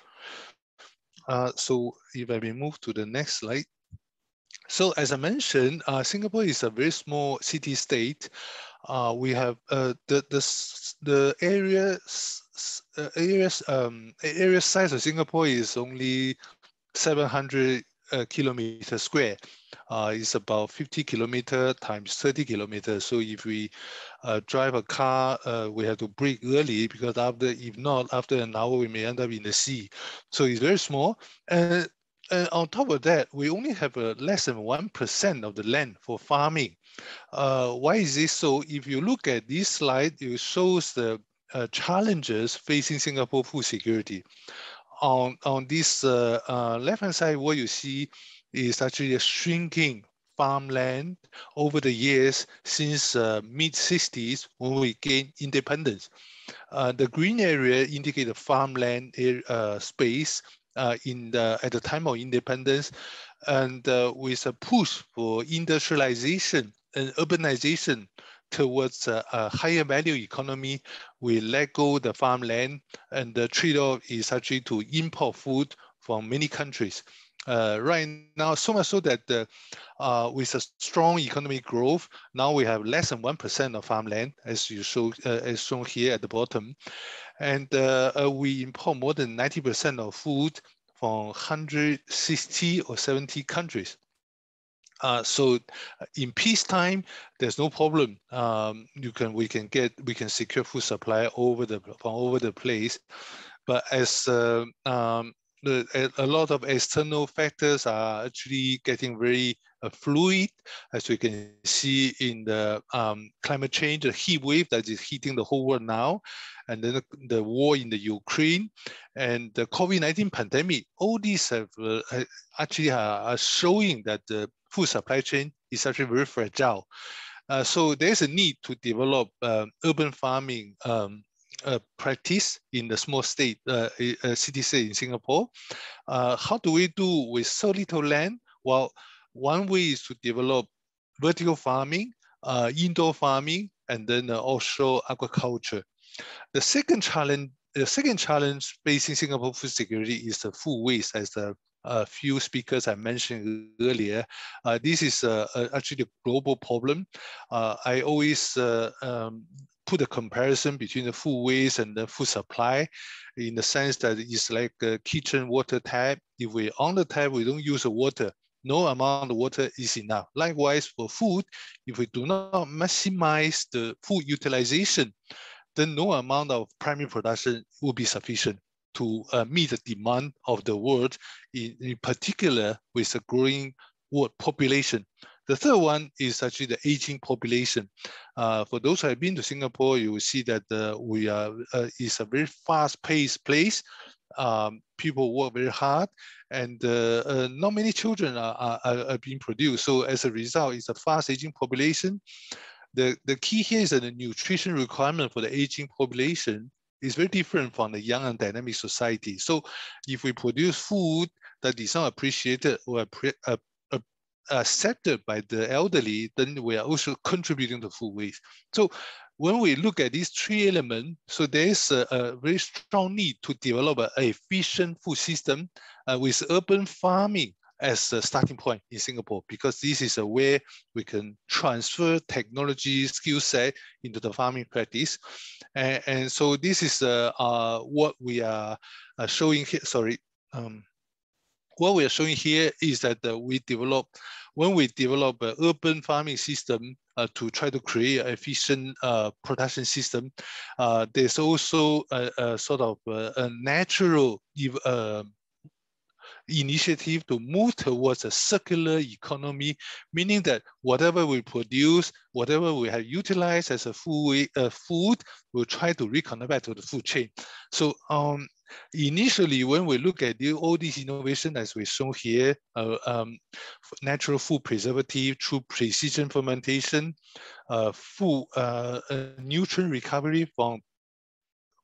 Uh, so if I may move to the next slide. So as I mentioned, uh, Singapore is a very small city state. Uh, we have uh, the the the area uh, um, area size of Singapore is only 700 uh, kilometer square. Uh, it's about 50 kilometer times 30 kilometers. So if we uh, drive a car, uh, we have to brake early because after, if not, after an hour, we may end up in the sea. So it's very small. And, and on top of that, we only have uh, less than 1% of the land for farming. Uh, why is this so? If you look at this slide, it shows the uh, challenges facing Singapore food security on, on this uh, uh, left-hand side, what you see is actually a shrinking farmland over the years since uh, mid-60s when we gained independence. Uh, the green area indicate the farmland uh, space in the, at the time of independence and with a push for industrialization and urbanization towards a, a, higher value economy, we let go the farmland and the trade-off is actually to import food from many countries. uh, right now, so much so that uh, with a strong economic growth, now we have less than 1% of farmland, as you show, uh, as shown here at the bottom. And uh, uh, we import more than 90% of food from 160 or 70 countries. Uh, so uh, in peacetime, there's no problem. Um, you can we can get we can secure food supply over the from over the place, but as uh, um, the, a, lot of external factors are actually getting very uh, fluid, as we can see in the um, climate change, the heat wave that is hitting the whole world now, and then the, the war in the Ukraine, and the COVID-19 pandemic. All these have uh, actually are, are, showing that the food supply chain is actually very fragile. Uh, so there's a need to develop uh, urban farming um, uh, practice in the small state, uh, city state in Singapore. Uh, how do we do with so little land? Well, one way is to develop vertical farming, uh, indoor farming, and then offshore aquaculture. The second challenge, the second challenge facing Singapore food security is the food waste, as the a few speakers I mentioned earlier. Uh, this is uh, actually a global problem. Uh, I always um, put a comparison between the food waste and the food supply in the sense that it's like a kitchen water tap. If we on the tap, we don't use the water, no amount of water is enough. Likewise for food, if we do not maximize the food utilization, then no amount of primary production will be sufficient to uh, meet the demand of the world, in, in particular with the growing world population. The third one is actually the aging population. Uh, for those who have been to Singapore, you will see that uh, we are uh, is a very fast-paced place. Um, people work very hard, and uh, uh, not many children are, are, are, being produced. So as a result, it's a fast-aging population. The, the key here is that the nutrition requirement for the aging population is very different from the young and dynamic society. So if we produce food that is not appreciated or uh, accepted by the elderly, then we are also contributing to food waste. So when we look at these three elements, so there is a, a very strong need to develop an efficient food system uh, with urban farming as a starting point in Singapore, because this is a way we can transfer technology skill set into the farming practice. And, and so this is uh, uh, what we are uh, showing here, sorry. Um, what we are showing here is that uh, we develop, when we develop an urban farming system uh, to try to create an efficient production system, there's also a, a sort of a, a natural initiative to move towards a circular economy, meaning that whatever we produce, whatever we have utilized as a food, uh, food we'll try to reconnect back to the food chain. So um, initially, when we look at the, all these innovation as we show here, uh, um, natural food preservative through precision fermentation, uh, food uh, nutrient recovery from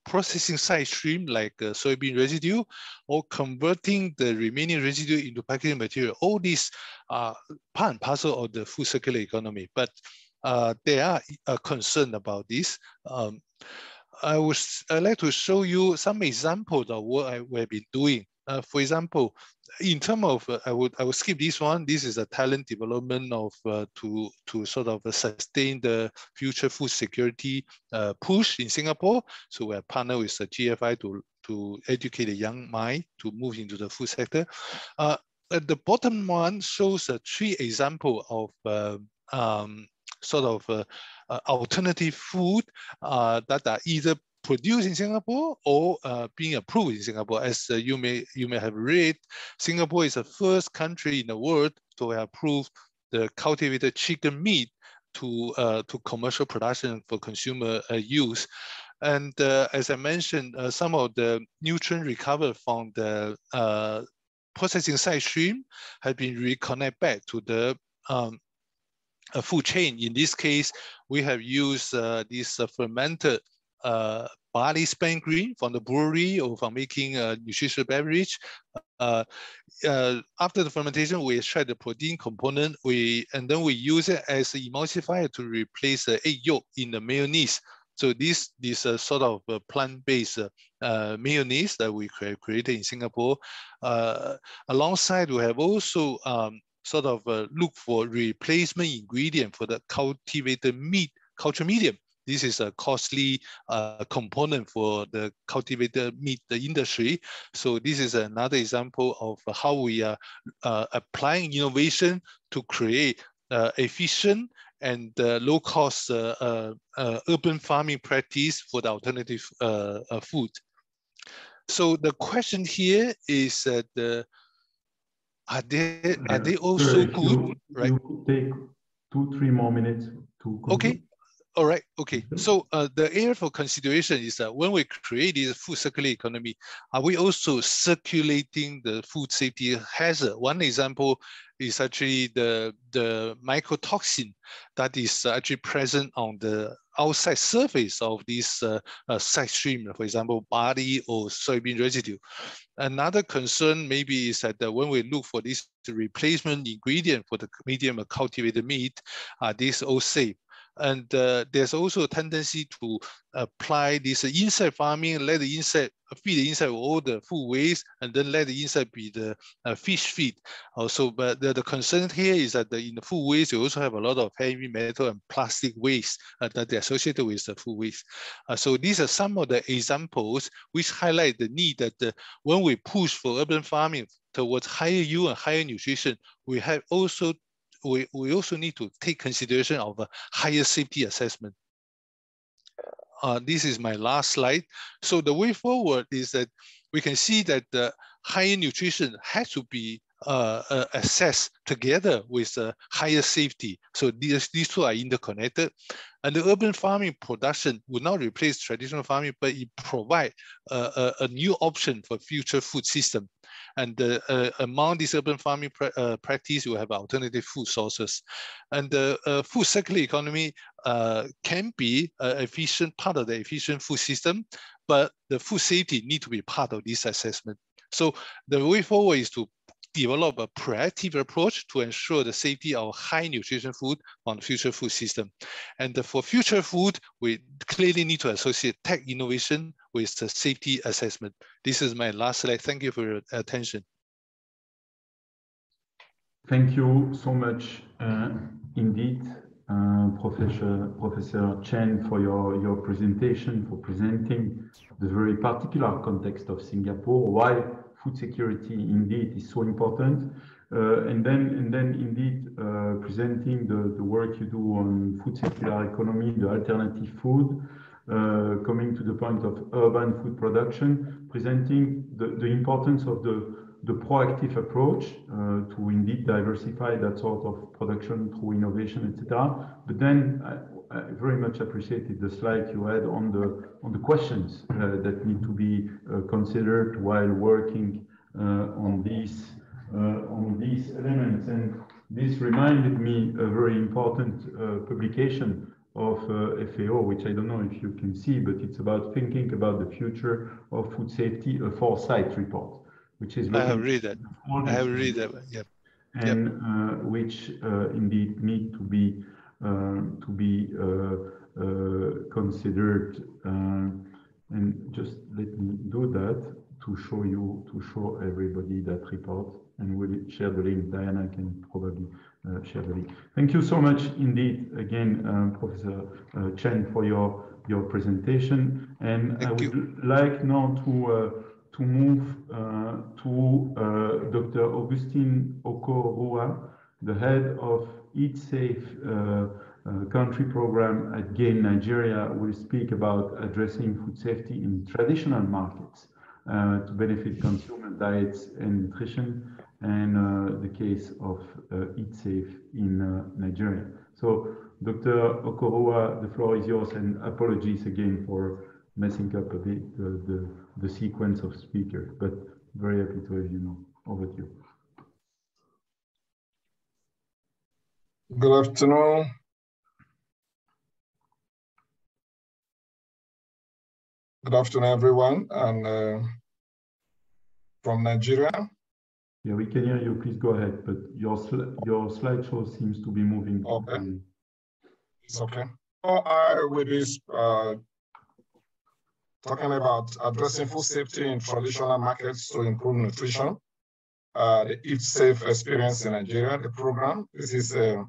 processing side stream like uh, soybean residue or converting the remaining residue into packaging material. All these are part and parcel of the food circular economy, but uh, they are uh, concerned about this. Um, I would I'd like to show you some examples of what I, we've been doing. Uh, for example, in terms of, uh, I would I would skip this one. This is a talent development of uh, to to sort of sustain the future food security uh, push in Singapore. So we are partner with the GFI to to educate the young mind to move into the food sector. Uh, the bottom one shows a three example of uh, um, sort of uh, uh, alternative food uh, that are either produced in Singapore or uh, being approved in Singapore. As uh, you may you may have read, Singapore is the first country in the world to approve the cultivated chicken meat to uh, to commercial production for consumer uh, use. And as I mentioned, some of the nutrient recovered from the processing side stream have been reconnected back to the um, a food chain. In this case, we have used uh, this uh, fermented uh, barley spent grain from the brewery or from making a nutritious beverage. Uh, uh, after the fermentation, we extract the protein component, we and then we use it as an emulsifier to replace the egg yolk in the mayonnaise. So this this uh, sort of uh, plant-based uh, mayonnaise that we created in Singapore. alongside, we have also um, sort of look for replacement ingredient for the cultivated meat culture medium. This is a costly uh, component for the cultivated meat industry. So this is another example of how we are uh, applying innovation to create uh, efficient and uh, low cost uh, uh, urban farming practice for the alternative food. So the question here is that are they are they also good? Right. You take two three more minutes to. Okay. All right, okay. So uh, the area for consideration is that when we create this food circular economy, are we also circulating the food safety hazard? One example is actually the, the mycotoxin that is actually present on the outside surface of this uh, uh, side stream, for example, barley or soybean residue. Another concern maybe is that uh, when we look for this replacement ingredient for the medium cultivated meat, are these all safe? And uh, there's also a tendency to apply this insect farming, let the insect feed the insect all the food waste, and then let the insect be the uh, fish feed. Also, but the, the concern here is that the, in the food waste, you also have a lot of heavy metal and plastic waste uh, that are associated with the food waste. Uh, so these are some of the examples which highlight the need that uh, when we push for urban farming towards higher yield and higher nutrition, we have also we, we also need to take consideration of a higher safety assessment. Uh, this is my last slide. So the way forward is that we can see that the higher nutrition has to be uh, uh, assessed together with uh, higher safety. So these, these two are interconnected. And the urban farming production will not replace traditional farming, but it provide a, a, a new option for future food system. And uh, uh, among these urban farming pra uh, practice, you have alternative food sources. And the uh, food circular economy uh, can be an efficient part of the efficient food system, but the food safety need to be part of this assessment. So the way forward is to develop a proactive approach to ensure the safety of high nutrition food on the future food system. And for future food, we clearly need to associate tech innovation with the safety assessment. This is my last slide. Thank you for your attention. Thank you so much uh, indeed, uh, Professor, Professor Chen, for your, your presentation, for presenting the very particular context of Singapore, why food security indeed is so important. Uh, and then, and then indeed uh, presenting the, the work you do on food circular economy, the alternative food, coming to the point of urban food production, presenting the, the importance of the, the proactive approach uh, to indeed diversify that sort of production through innovation, etc. But then I, I, very much appreciated the slide you had on the on the questions uh, that need to be uh, considered while working uh, on these uh, on these elements. And this reminded me a very important publication of uh, FAO, which I don't know if you can see, but it's about thinking about the future of food safety, a foresight report, which is I have read that. I have read that. Yep. And yep. Uh, which uh, indeed need to be to be considered. and just let me do that to show you, to show everybody that report, and we'll share the link. Diana can probably uh. Thank you so much indeed, again, um, Professor uh, Chen, for your your presentation. And Thank I would you. like now to uh, to move uh, to uh, Dr. Augustine Okoruwa, the head of Eat Safe. Uh, country program at GAIN Nigeria will speak about addressing food safety in traditional markets uh, to benefit consumer diets and nutrition, and uh, the case of uh, Eat Safe in Nigeria. So, Dr. Okoruwa, the floor is yours, and apologies again for messing up a bit the, the, the sequence of speakers, but very happy to have you. Over to you. Good afternoon. Good afternoon, everyone. And uh, from Nigeria. Yeah, we can hear you. Please go ahead. But your sl your slideshow seems to be moving. Okay. It's okay. So I will be uh, talking about addressing food safety in traditional markets to improve nutrition. Uh, the Eat Safe Experience in Nigeria, the program. This is a,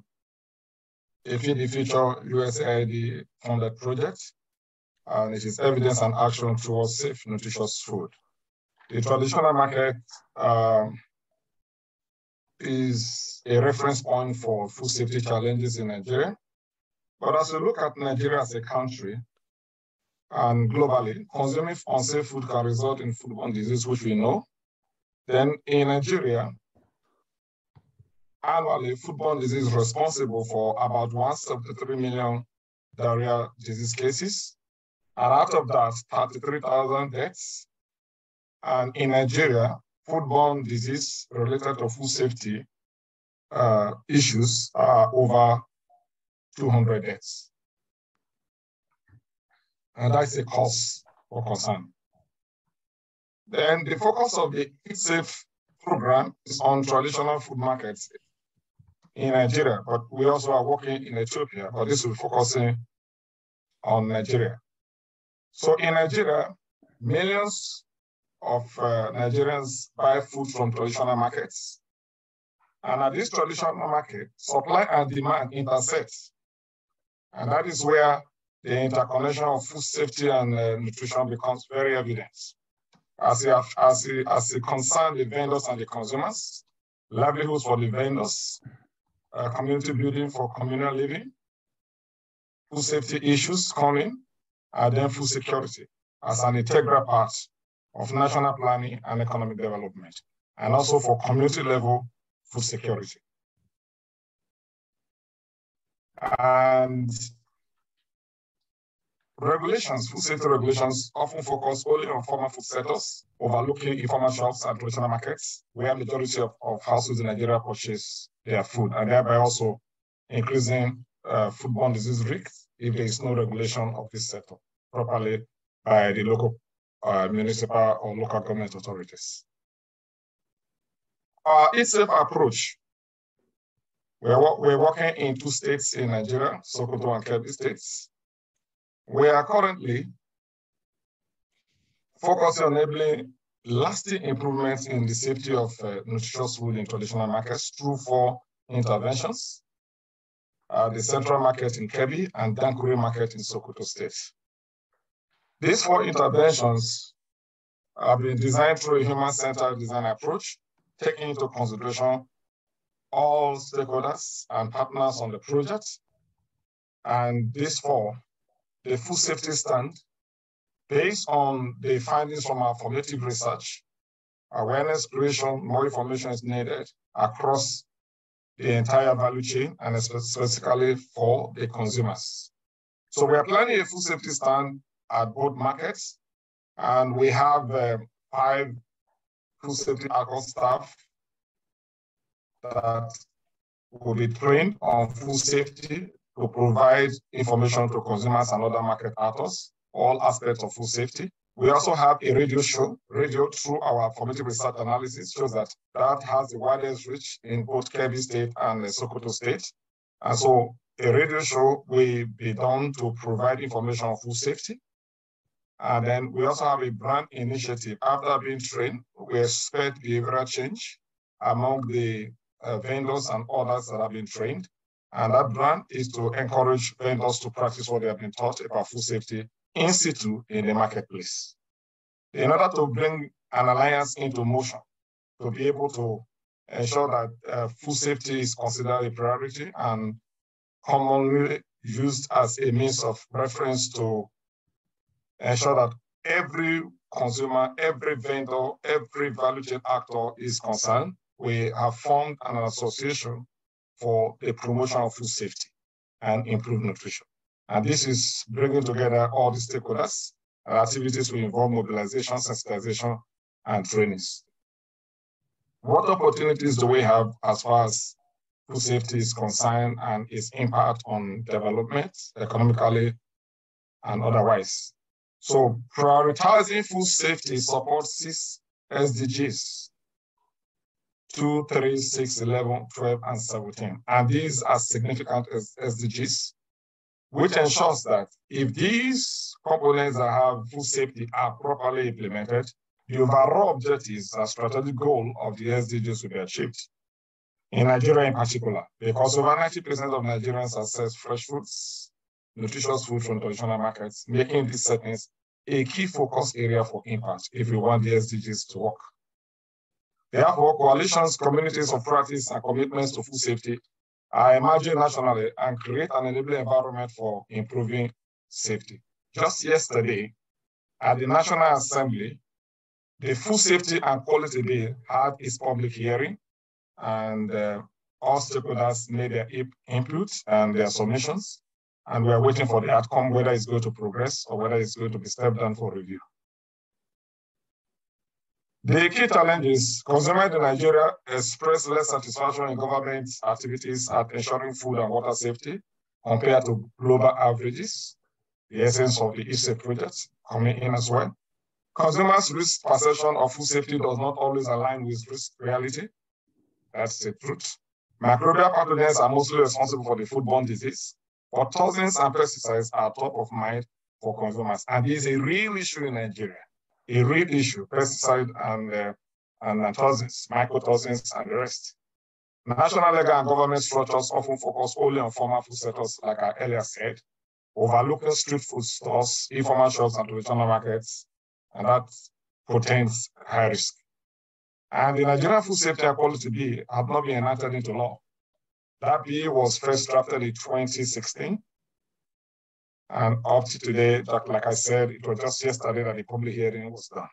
a Feed the Future USAID funded project, and it is evidence and action towards safe, nutritious food. The traditional market um, is a reference point for food safety challenges in Nigeria. But as we look at Nigeria as a country, and globally, consuming unsafe food can result in foodborne disease, which we know. Then in Nigeria, annually, foodborne disease is responsible for about 173 million diarrhea disease cases. And out of that, 33,000 deaths. And in Nigeria, foodborne disease related to food safety uh, issues are over 200 deaths. And that's a cause for concern. Then the focus of the Eat Safe program is on traditional food markets in Nigeria, but we also are working in Ethiopia, but this will focusing on Nigeria. So in Nigeria, millions of uh, Nigerians buy food from traditional markets. And at this traditional market, supply and demand intersect. And that is where the interconnection of food safety and uh, nutrition becomes very evident. As it, as, as it concerns the vendors and the consumers, livelihoods for the vendors, uh, community building for communal living, food safety issues coming, and then food security as an integral part of national planning and economic development, and also for community level food security. And regulations, food safety regulations often focus only on formal food sectors, overlooking informal shops and traditional markets, where majority of, of households in Nigeria purchase their food, and thereby also increasing uh, foodborne disease risks if there is no regulation of this sector properly by the local uh, municipal or local government authorities. Our Eat Safe approach, we're, we're working in two states in Nigeria, Sokoto and Kebbi states. We are currently focusing on enabling lasting improvements in the safety of uh, nutritious food in traditional markets through four interventions. Uh, the central market in Kebbi and Dankuri market in Sokoto State. These four interventions have been designed through a human-centered design approach, taking into consideration all stakeholders and partners on the project. And these four, the food safety stand, based on the findings from our formative research, awareness creation, more information is needed across the entire value chain and specifically for the consumers. So we are planning a food safety stand at both markets. And we have uh, five food safety alcohol staff that will be trained on food safety to provide information to consumers and other market actors, all aspects of food safety. We also have a radio show. Radio, through our formative research analysis, shows that that has the widest reach in both Kebbi State and Sokoto State. And so a radio show will be done to provide information on food safety. And then we also have a brand initiative. After being trained, we expect behavioral change among the uh, vendors and others that have been trained. And that brand is to encourage vendors to practice what they have been taught about food safety in situ in the marketplace. In order to bring an alliance into motion, to be able to ensure that uh, food safety is considered a priority and commonly used as a means of reference to ensure that every consumer, every vendor, every value chain actor is concerned. We have formed an association for the promotion of food safety and improved nutrition. And this is bringing together all the stakeholders activities will involve mobilization, sensitization, and trainings. What opportunities do we have as far as food safety is concerned and its impact on development, economically and otherwise? So prioritizing food safety supports six SDGs, 2, 3, 6, 11, 12, and 17. And these are significant SDGs. which ensures that if these components that have food safety are properly implemented, the overall objectives and strategic goal of the SDGs will be achieved. In Nigeria in particular, because over 90% of Nigerians access fresh foods, nutritious food from traditional markets, making these settings a key focus area for impact if we want the SDGs to work. Therefore, coalitions, communities of practice, and commitments to food safety are emerging nationally and create an enabling environment for improving safety. Just yesterday, at the National Assembly, the Food Safety and Quality Bill had its public hearing, and uh, all stakeholders made their input and their submissions, and we're waiting for the outcome, whether it's going to progress or whether it's going to be stepped down for review. The key challenge is consumers in Nigeria express less satisfaction in government activities at ensuring food and water safety compared to global averages, the essence of the ISE project coming in as well. Consumers' risk perception of food safety does not always align with risk reality. That's the truth. Microbial pathogens are mostly responsible for the foodborne disease, but toxins and pesticides are top of mind for consumers, and is a real issue in Nigeria a real issue, pesticide and, uh, and toxins, mycotoxins, and the rest. National legal and government structures often focus only on formal food sectors, like I earlier said, overlooking street food stores, informal shops, and traditional markets, and that portends high risk. And the Nigerian Food Safety Quality Bill had not been enacted into law. That bill was first drafted in 2016 and up to today, like I said, it was just yesterday that the public hearing was done.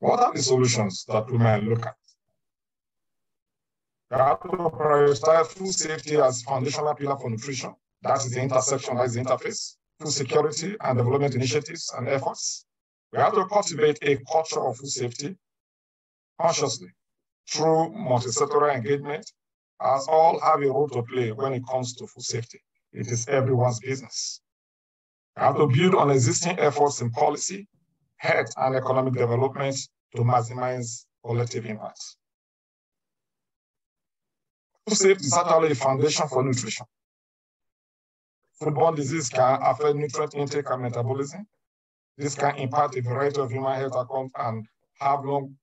What are the solutions that we might look at? We have to prioritize food safety as a foundational pillar for nutrition. That is the intersection, that is the interface, food security and development initiatives and efforts. We have to cultivate a culture of food safety consciously through multi-sectoral engagement, as all have a role to play when it comes to food safety. It is everyone's business. We have to build on existing efforts in policy, health, and economic development to maximize collective impact. Food safety is actually a foundation for nutrition. Foodborne disease can affect nutrient intake and metabolism. This can impact a variety of human health outcomes and have long,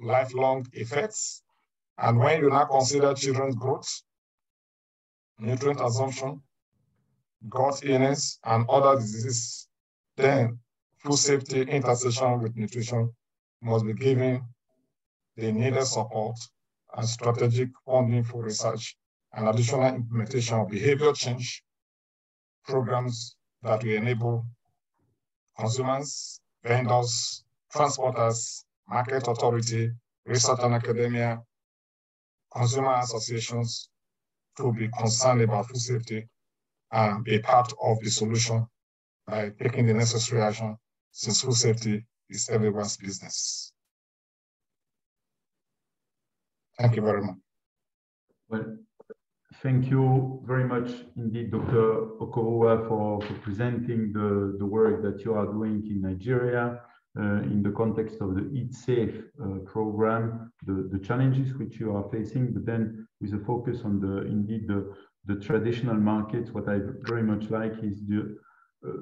lifelong effects. And when you now consider children's growth, nutrient assumption, gut illness, and other diseases, then food safety intersection with nutrition must be given the needed support and strategic funding for research and additional implementation of behavior change programs that will enable consumers, vendors, transporters, market authority, research and academia, consumer associations, to be concerned about food safety and be part of the solution by taking the necessary action since food safety is everyone's business. Thank you very much. Well, thank you very much indeed, Dr. Okoruwa, for, for presenting the, the work that you are doing in Nigeria in the context of the Eat Safe uh, program, the, the challenges which you are facing, but then with a focus on the indeed the, the traditional markets. What I very much like is the uh,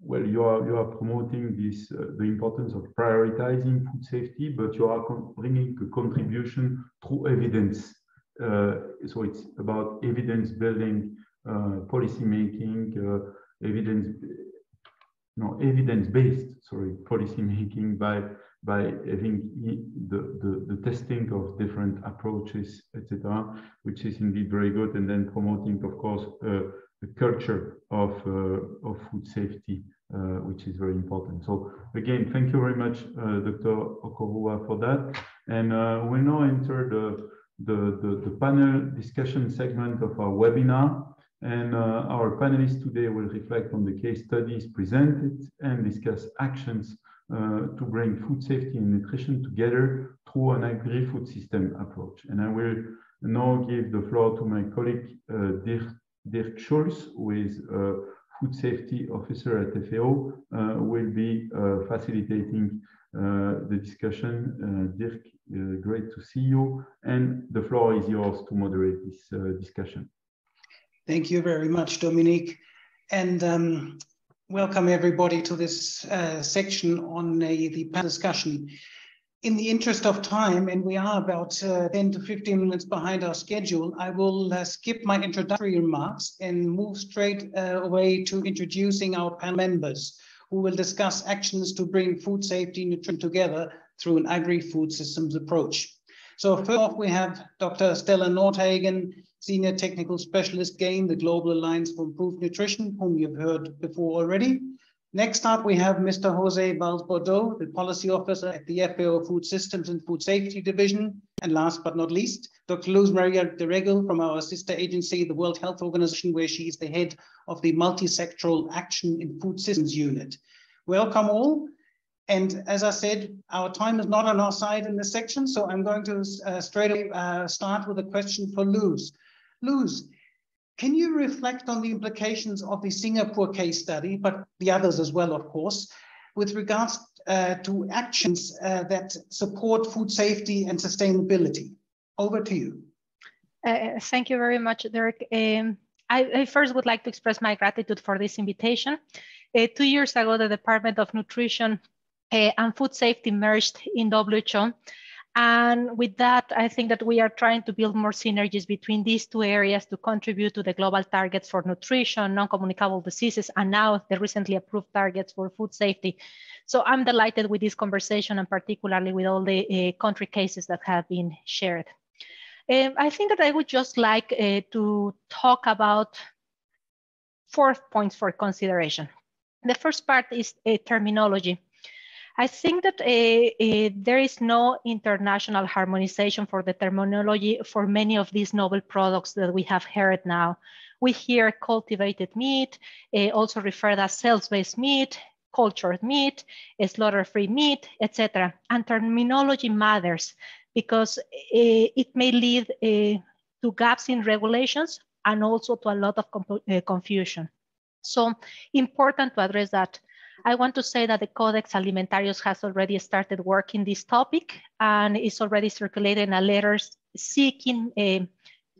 well, you are you are promoting this uh, the importance of prioritizing food safety, but you are bringing a contribution through evidence. Uh, so it's about evidence building, uh, policy making, evidence no evidence-based sorry policy making by by having the, the, the testing of different approaches etc which is indeed very good and then promoting of course uh, the culture of uh, of food safety uh, which is very important. So again thank you very much uh, dr Okoruwa for that. And uh, we now enter the, the the the panel discussion segment of our webinar and uh, our panelists today will reflect on the case studies presented and discuss actions uh, to bring food safety and nutrition together through an agri-food system approach. And I will now give the floor to my colleague uh, Dirk, Dirk Schulz, who is a food safety officer at FAO, uh, will be uh, facilitating uh, the discussion. Dirk, great to see you. And the floor is yours to moderate this discussion. Thank you very much, Dominique. And um, welcome everybody to this uh, section on the discussion. In the interest of time, and we are about uh, 10 to 15 minutes behind our schedule, I will uh, skip my introductory remarks and move straight uh, away to introducing our panel members who will discuss actions to bring food safety and nutrition together through an agri-food systems approach. So first off, we have Dr. Stella Nordhagen, Senior Technical Specialist GAIN, the Global Alliance for Improved Nutrition, whom you've heard before already. Next up, we have Mr. Jose Valls Bedeau, the Policy Officer at the FAO Food Systems and Food Safety Division. And last but not least, Dr. Luz Maria de Regil from our sister agency, the World Health Organization, where she is the head of the Multisectoral Action in Food Systems Unit. Welcome all. And as I said, our time is not on our side in this section, so I'm going to uh, straight away uh, start with a question for Luz. Luz, can you reflect on the implications of the Singapore case study, but the others as well, of course, with regards uh, to actions uh, that support food safety and sustainability? Over to you. Uh, thank you very much, Dirk. Um, I, I, first would like to express my gratitude for this invitation. Uh, two years ago, the Department of Nutrition uh, and food safety merged in WHO. And with that, I think that we are trying to build more synergies between these two areas to contribute to the global targets for nutrition, non-communicable diseases, and now the recently approved targets for food safety. So I'm delighted with this conversation and particularly with all the uh, country cases that have been shared. Um, I think that I would just like uh, to talk about four points for consideration. The first part is uh, terminology. I think that uh, uh, there is no international harmonization for the terminology for many of these novel products that we have heard now. We hear cultivated meat, uh, also referred as cells-based meat, cultured meat, slaughter-free meat, etc. And terminology matters because it may lead to gaps in regulations and also to a lot of confusion. So important to address that. I want to say that the Codex Alimentarius has already started working this topic and is already circulating a letter seeking uh,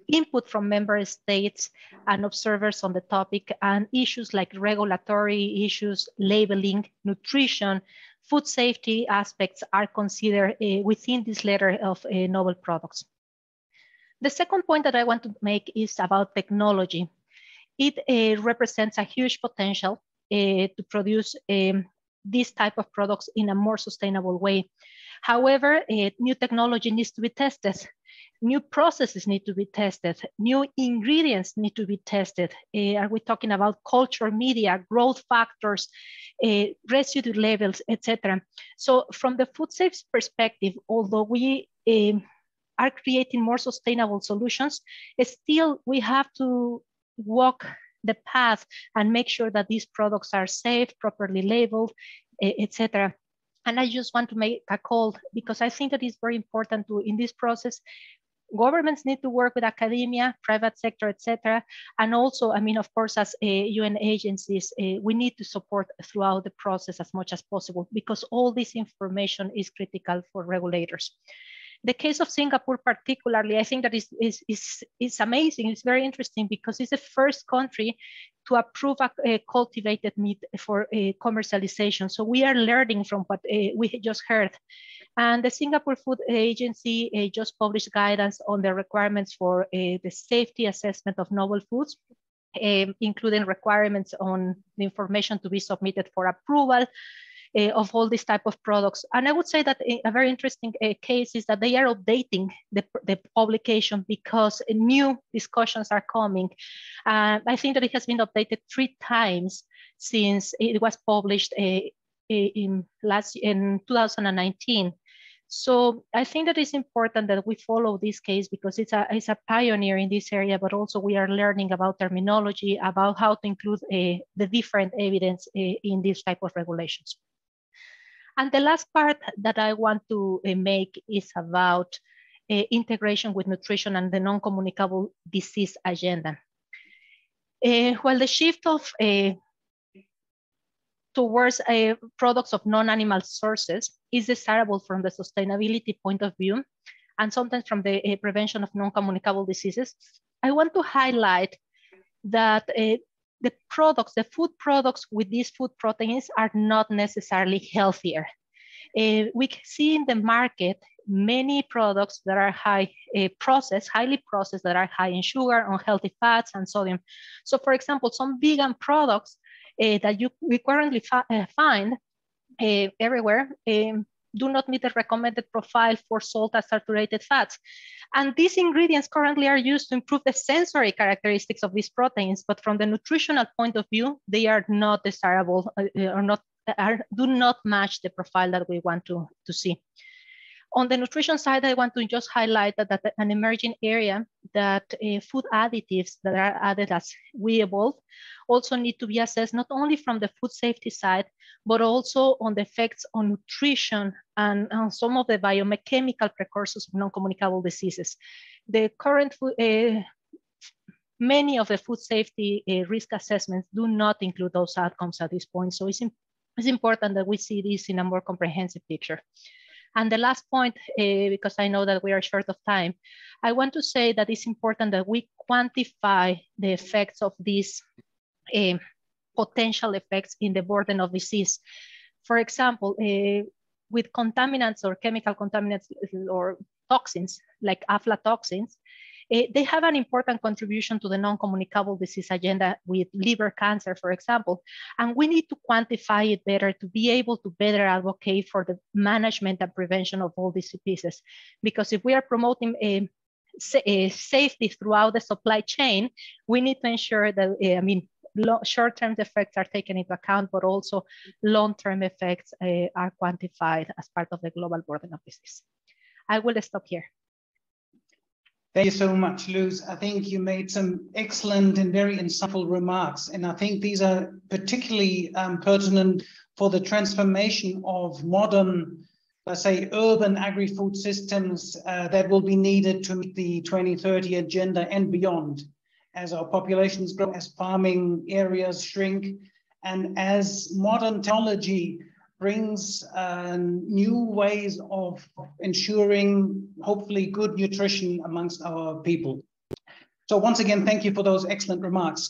input from member states and observers on the topic and issues like regulatory issues, labeling, nutrition, food safety aspects are considered uh, within this letter of uh, novel products. The second point that I want to make is about technology. It uh, represents a huge potential to produce um, these type of products in a more sustainable way. However, uh, new technology needs to be tested. New processes need to be tested. New ingredients need to be tested. Are we talking about culture, media, growth factors, residue levels, etc.? So from the food safety perspective, although we are creating more sustainable solutions, still we have to walk the path and make sure that these products are safe, properly labeled, etc. And I just want to make a call because I think that it's very important to, in this process, governments need to work with academia, private sector, etc. And also, I mean, of course, as uh, UN agencies, uh, we need to support throughout the process as much as possible because all this information is critical for regulators the case of Singapore particularly, I think that is, is, is, is amazing. It's very interesting because it's the first country to approve a, a cultivated meat for uh, commercialization. So we are learning from what uh, we just heard. And the Singapore Food Agency uh, just published guidance on the requirements for the safety assessment of novel foods. Um, including requirements on the information to be submitted for approval, uh, of all these type of products. And I would say that a very interesting uh, case is that they are updating the, the publication because new discussions are coming. Uh, I think that it has been updated three times since it was published uh, in last in 2019. So I think that it's important that we follow this case because it's a, it's a pioneer in this area, but also we are learning about terminology, about how to include uh, the different evidence uh, in these type of regulations. And the last part that I want to uh, make is about uh, integration with nutrition and the non-communicable disease agenda. Uh, while the shift of uh, towards products of non-animal sources is desirable from the sustainability point of view, and sometimes from the prevention of non-communicable diseases, I want to highlight that the products, the food products with these food proteins are not necessarily healthier. Uh, we see in the market many products that are high uh, processed, highly processed, that are high in sugar, unhealthy fats, and sodium. So, for example, some vegan products uh, that you we currently uh, find everywhere do not meet the recommended profile for salt and saturated fats. And these ingredients currently are used to improve the sensory characteristics of these proteins, but from the nutritional point of view, they are not desirable uh, or not are, do not match the profile that we want to, to see. On the nutrition side, I want to just highlight that, that an emerging area that uh, food additives that are added as we evolve also need to be assessed not only from the food safety side, but also on the effects on nutrition and on some of the biochemical precursors of non-communicable diseases. The current food, uh, many of the food safety uh, risk assessments do not include those outcomes at this point. So it's, it's important that we see this in a more comprehensive picture. And the last point, uh, because I know that we are short of time, I want to say that it's important that we quantify the effects of these uh, potential effects in the burden of disease. For example, uh, with contaminants or chemical contaminants or toxins like aflatoxins, Eh, they have an important contribution to the non-communicable disease agenda with liver cancer, for example. And we need to quantify it better to be able to better advocate for the management and prevention of all these diseases. Because if we are promoting eh, a, a eh, safety throughout the supply chain, we need to ensure that, I mean, short-term effects are taken into account, but also long-term effects uh, are quantified as part of the global burden of disease. I will stop here. Thank you so much, Luz. I think you made some excellent and very insightful remarks. And I think these are particularly um, pertinent for the transformation of modern, let's say, urban agri-food systems uh, that will be needed to meet the 2030 agenda and beyond. As our populations grow, as farming areas shrink, and as modern technology brings uh, new ways of ensuring hopefully good nutrition amongst our people. So once again, thank you for those excellent remarks.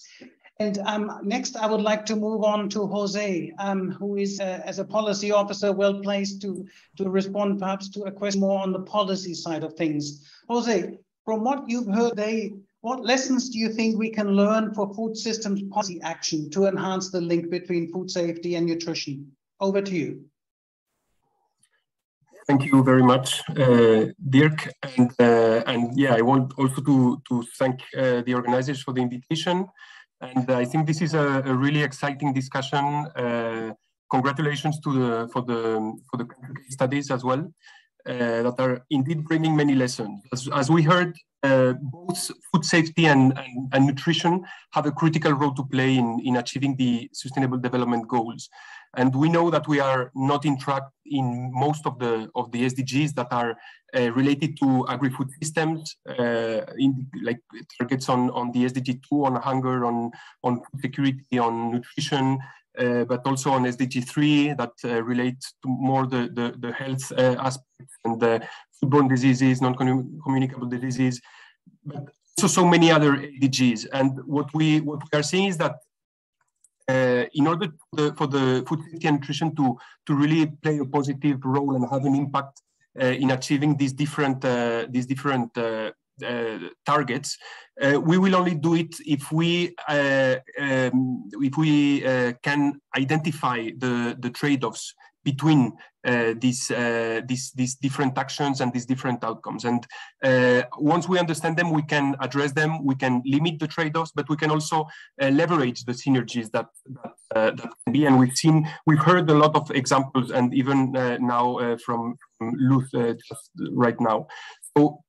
And um, next, I would like to move on to Jose, um, who is, uh, as a policy officer, well placed to, to respond perhaps to a question more on the policy side of things. Jose, from what you've heard today, what lessons do you think we can learn for food systems policy action to enhance the link between food safety and nutrition? Over to you. Thank you very much, uh, Dirk. And, uh, and yeah, I want also to, to thank uh, the organizers for the invitation. And I think this is a, a really exciting discussion. Uh, congratulations to the, for the, for the studies as well. Uh, that are indeed bringing many lessons. As, as we heard, uh, both food safety and, and, and, nutrition have a critical role to play in, in achieving the sustainable development goals. And we know that we are not in track in most of the of the SDGs that are uh, related to agri-food systems, uh, in like targets on on the SDG two on hunger, on on security, on nutrition, uh, but also on SDG three that uh, relates to more the the, the health uh, aspects and the foodborne diseases, non-communicable diseases, but also so many other SDGs. And what we what we are seeing is that uh, in order the, for the food safety and nutrition to, to really play a positive role and have an impact uh, in achieving these different, uh, these different uh, uh, targets, uh, we will only do it if we, um, if we can identify the, the trade-offs between uh, these, uh, these, these different actions and these different outcomes. And uh, once we understand them, we can address them, we can limit the trade-offs, but we can also uh, leverage the synergies that, that, uh, that, can be. And we've seen, we've heard a lot of examples and even uh, now from, from Luz just right now. So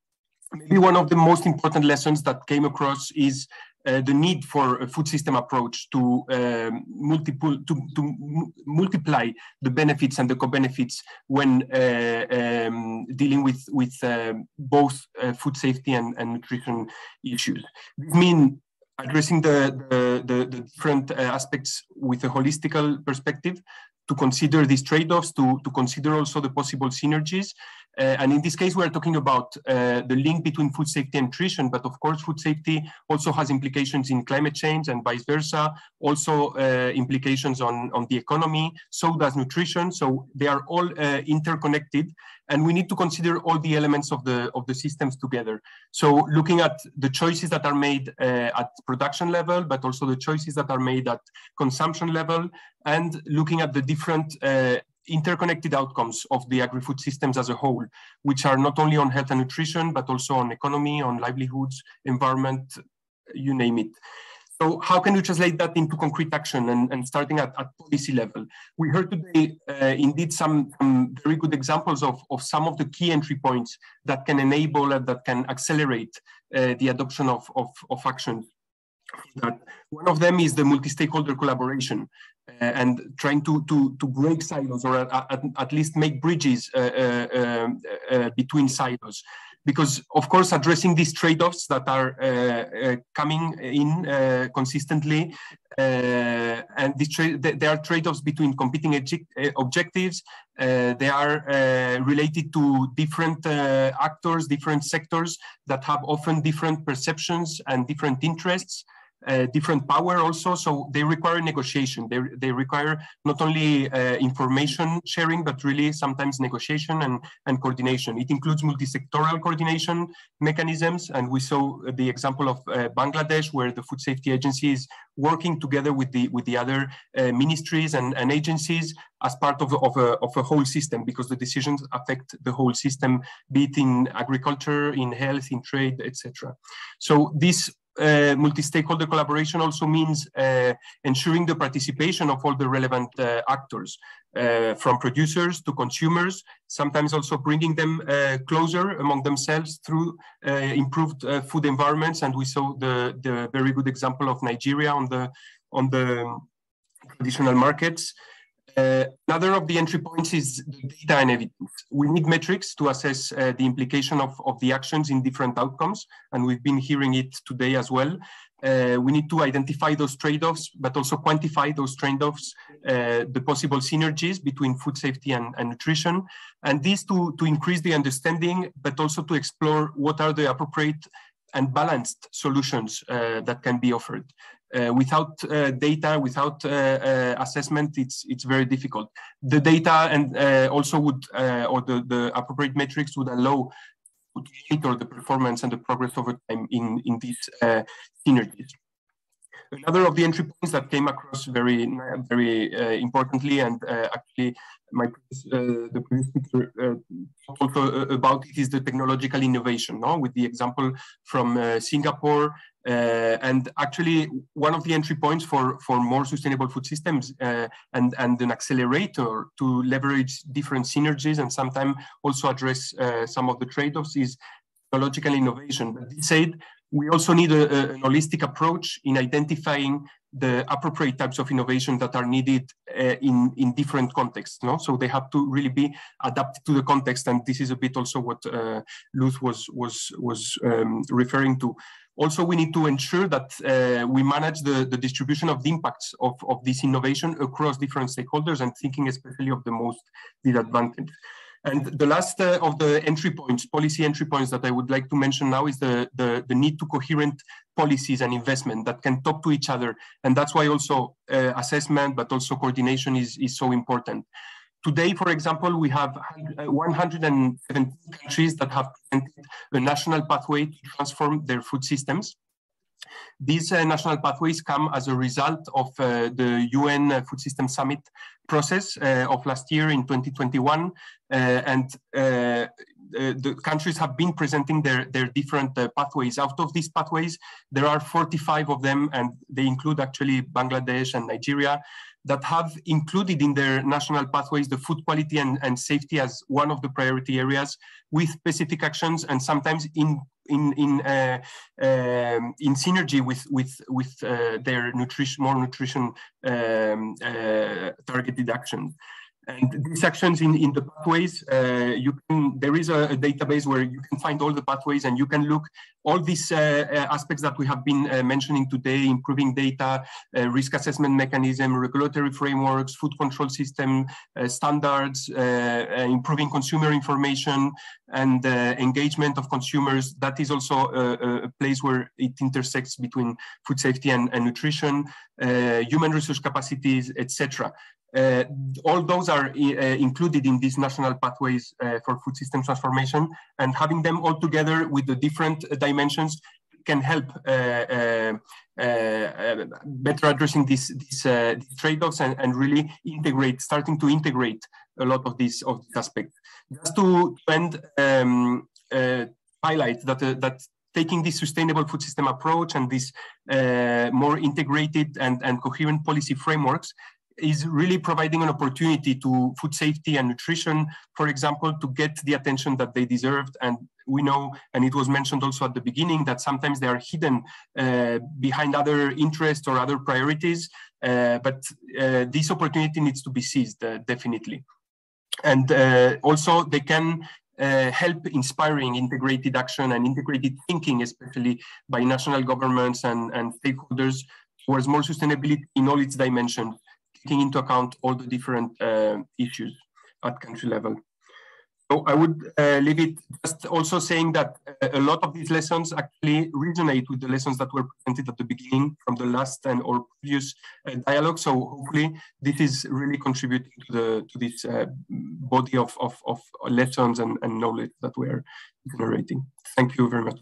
maybe one of the most important lessons that came across is uh, the need for a food system approach to um, multiple to, to multiply the benefits and the co-benefits when uh, um, dealing with with uh, both uh, food safety and, and nutrition issues. This means addressing the, the, the, different uh, aspects with a holistical perspective to consider these trade-offs, to, to consider also the possible synergies, Uh, and in this case, we're talking about uh, the link between food safety and nutrition, but of course, food safety also has implications in climate change and vice versa, also uh, implications on, on the economy, so does nutrition. So they are all uh, interconnected and we need to consider all the elements of the, of the systems together. So looking at the choices that are made uh, at production level, but also the choices that are made at consumption level, and looking at the different uh, interconnected outcomes of the agri-food systems as a whole, which are not only on health and nutrition, but also on economy, on livelihoods, environment, you name it. So how can you translate that into concrete action and, and starting at, at policy level? We heard today uh, indeed some, very good examples of, of some of the key entry points that can enable and that can accelerate uh, the adoption of, of, of actions. That one of them is the multi-stakeholder collaboration uh, and trying to, to, to break silos or at, at, at least make bridges uh, uh, um, uh, between silos because of course addressing these trade-offs that are uh, uh, coming in uh, consistently uh, and there are trade-offs between competing objectives. They are related to different actors different sectors that have often different perceptions and different interests uh, different power also. So they require negotiation. They, they require not only uh, information sharing, but really sometimes negotiation and, and coordination. It includes multi-sectoral coordination mechanisms. And we saw the example of uh, Bangladesh, where the Food Safety Agency is working together with the, with the other uh, ministries and, and agencies as part of, of, a, of a whole system, because the decisions affect the whole system, be it in agriculture, in health, in trade, etc. So this uh, multi-stakeholder collaboration also means uh, ensuring the participation of all the relevant uh, actors, uh, from producers to consumers, sometimes also bringing them uh, closer among themselves through improved food environments. And we saw the, the very good example of Nigeria on the, on the traditional markets. Uh, another of the entry points is data and evidence. We need metrics to assess uh, the implication of, of the actions in different outcomes, and we've been hearing it today as well. Uh, we need to identify those trade-offs, but also quantify those trade-offs, uh, the possible synergies between food safety and, and, nutrition, and this to, to increase the understanding, but also to explore what are the appropriate and balanced solutions uh, that can be offered. Uh, without uh, data, without uh, uh, assessment, it's it's very difficult. The data and uh, also would, uh, or the, the appropriate metrics would allow to monitor the performance and the progress over time in, in these synergies. Another of the entry points that came across very, very importantly, and actually my the previous speaker also about it is the technological innovation, no? with the example from Singapore uh, and actually, one of the entry points for, for more sustainable food systems uh, and, and an accelerator to leverage different synergies and sometimes also address uh, some of the trade-offs is technological innovation. But this said, we also need a, a, an holistic approach in identifying the appropriate types of innovation that are needed uh, in, in different contexts. No? So they have to really be adapted to the context. And this is a bit also what uh, Luz was, was, was um, referring to. Also, we need to ensure that uh, we manage the, the distribution of the impacts of, of this innovation across different stakeholders and thinking especially of the most disadvantaged. And the last uh, of the entry points, policy entry points that I would like to mention now is the, the, the, need to coherent policies and investment that can talk to each other. And that's why also uh, assessment, but also coordination is, is so important. Today, for example, we have 117 countries that have presented a national pathway to transform their food systems. These uh, national pathways come as a result of uh, the UN Food System Summit process uh, of last year in 2021. Uh, and uh, the countries have been presenting their, their different uh, pathways. Out of these pathways, there are 45 of them, and they include actually Bangladesh and Nigeria that have included in their national pathways the food quality and, and safety as one of the priority areas with specific actions and sometimes in in in uh, um, in synergy with with with uh, their nutrition more nutrition um, uh, targeted actions. And these actions in, in the pathways, uh, you can, there is a, a, database where you can find all the pathways and you can look all these uh, uh aspects that we have been uh, mentioning today, improving data, uh, risk assessment mechanism, regulatory frameworks, food control system, standards, improving consumer information and engagement of consumers. That is also a, a, place where it intersects between food safety and, and nutrition, human resource capacities, etc. Uh, all those are uh, included in these national pathways uh, for food system transformation and having them all together with the different dimensions can help better addressing these, trade-offs and, and really integrate, starting to integrate a lot of these of this aspect. Just to end, um, uh, highlight that uh, that taking this sustainable food system approach and uh, more integrated and, and coherent policy frameworks is really providing an opportunity to food safety and nutrition, for example, to get the attention that they deserved. And we know, and it was mentioned also at the beginning, that sometimes they are hidden uh, behind other interests or other priorities. Uh, but uh, this opportunity needs to be seized, uh, definitely. And uh, also, they can uh, help inspiring integrated action and integrated thinking, especially by national governments and, and stakeholders towards more sustainability in all its dimensions taking into account all the different uh, issues at country level. So I would uh, leave it just also saying that uh, a lot of these lessons actually resonate with the lessons that were presented at the beginning from the last and or previous uh, dialogue. So hopefully this is really contributing to the to this uh, body of, of, of lessons and, and knowledge that we are generating. Thank you very much.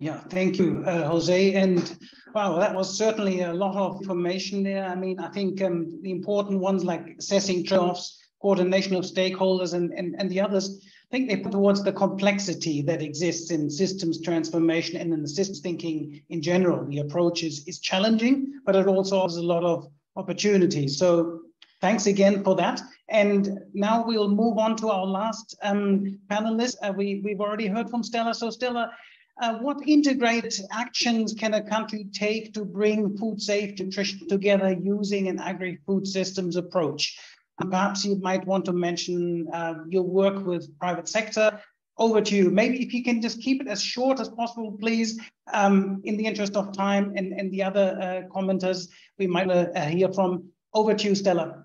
Yeah, thank you, uh, Jose. And wow, that was certainly a lot of information there. I mean, I think um, the important ones like assessing trade-offs, coordination of stakeholders, and, and, and the others, I think they put towards the complexity that exists in systems transformation and in the systems thinking in general. The approach is, is challenging, but it also offers a lot of opportunities. So thanks again for that. And now we'll move on to our last um, panelist. Uh, we, we've already heard from Stella. So Stella, uh, what integrated actions can a country take to bring food safety nutrition together using an agri-food systems approach? And perhaps you might want to mention uh, your work with private sector. Over to you. Maybe if you can just keep it as short as possible, please, um, in the interest of time and, and the other uh, commenters we might uh, hear from. Over to you, Stella.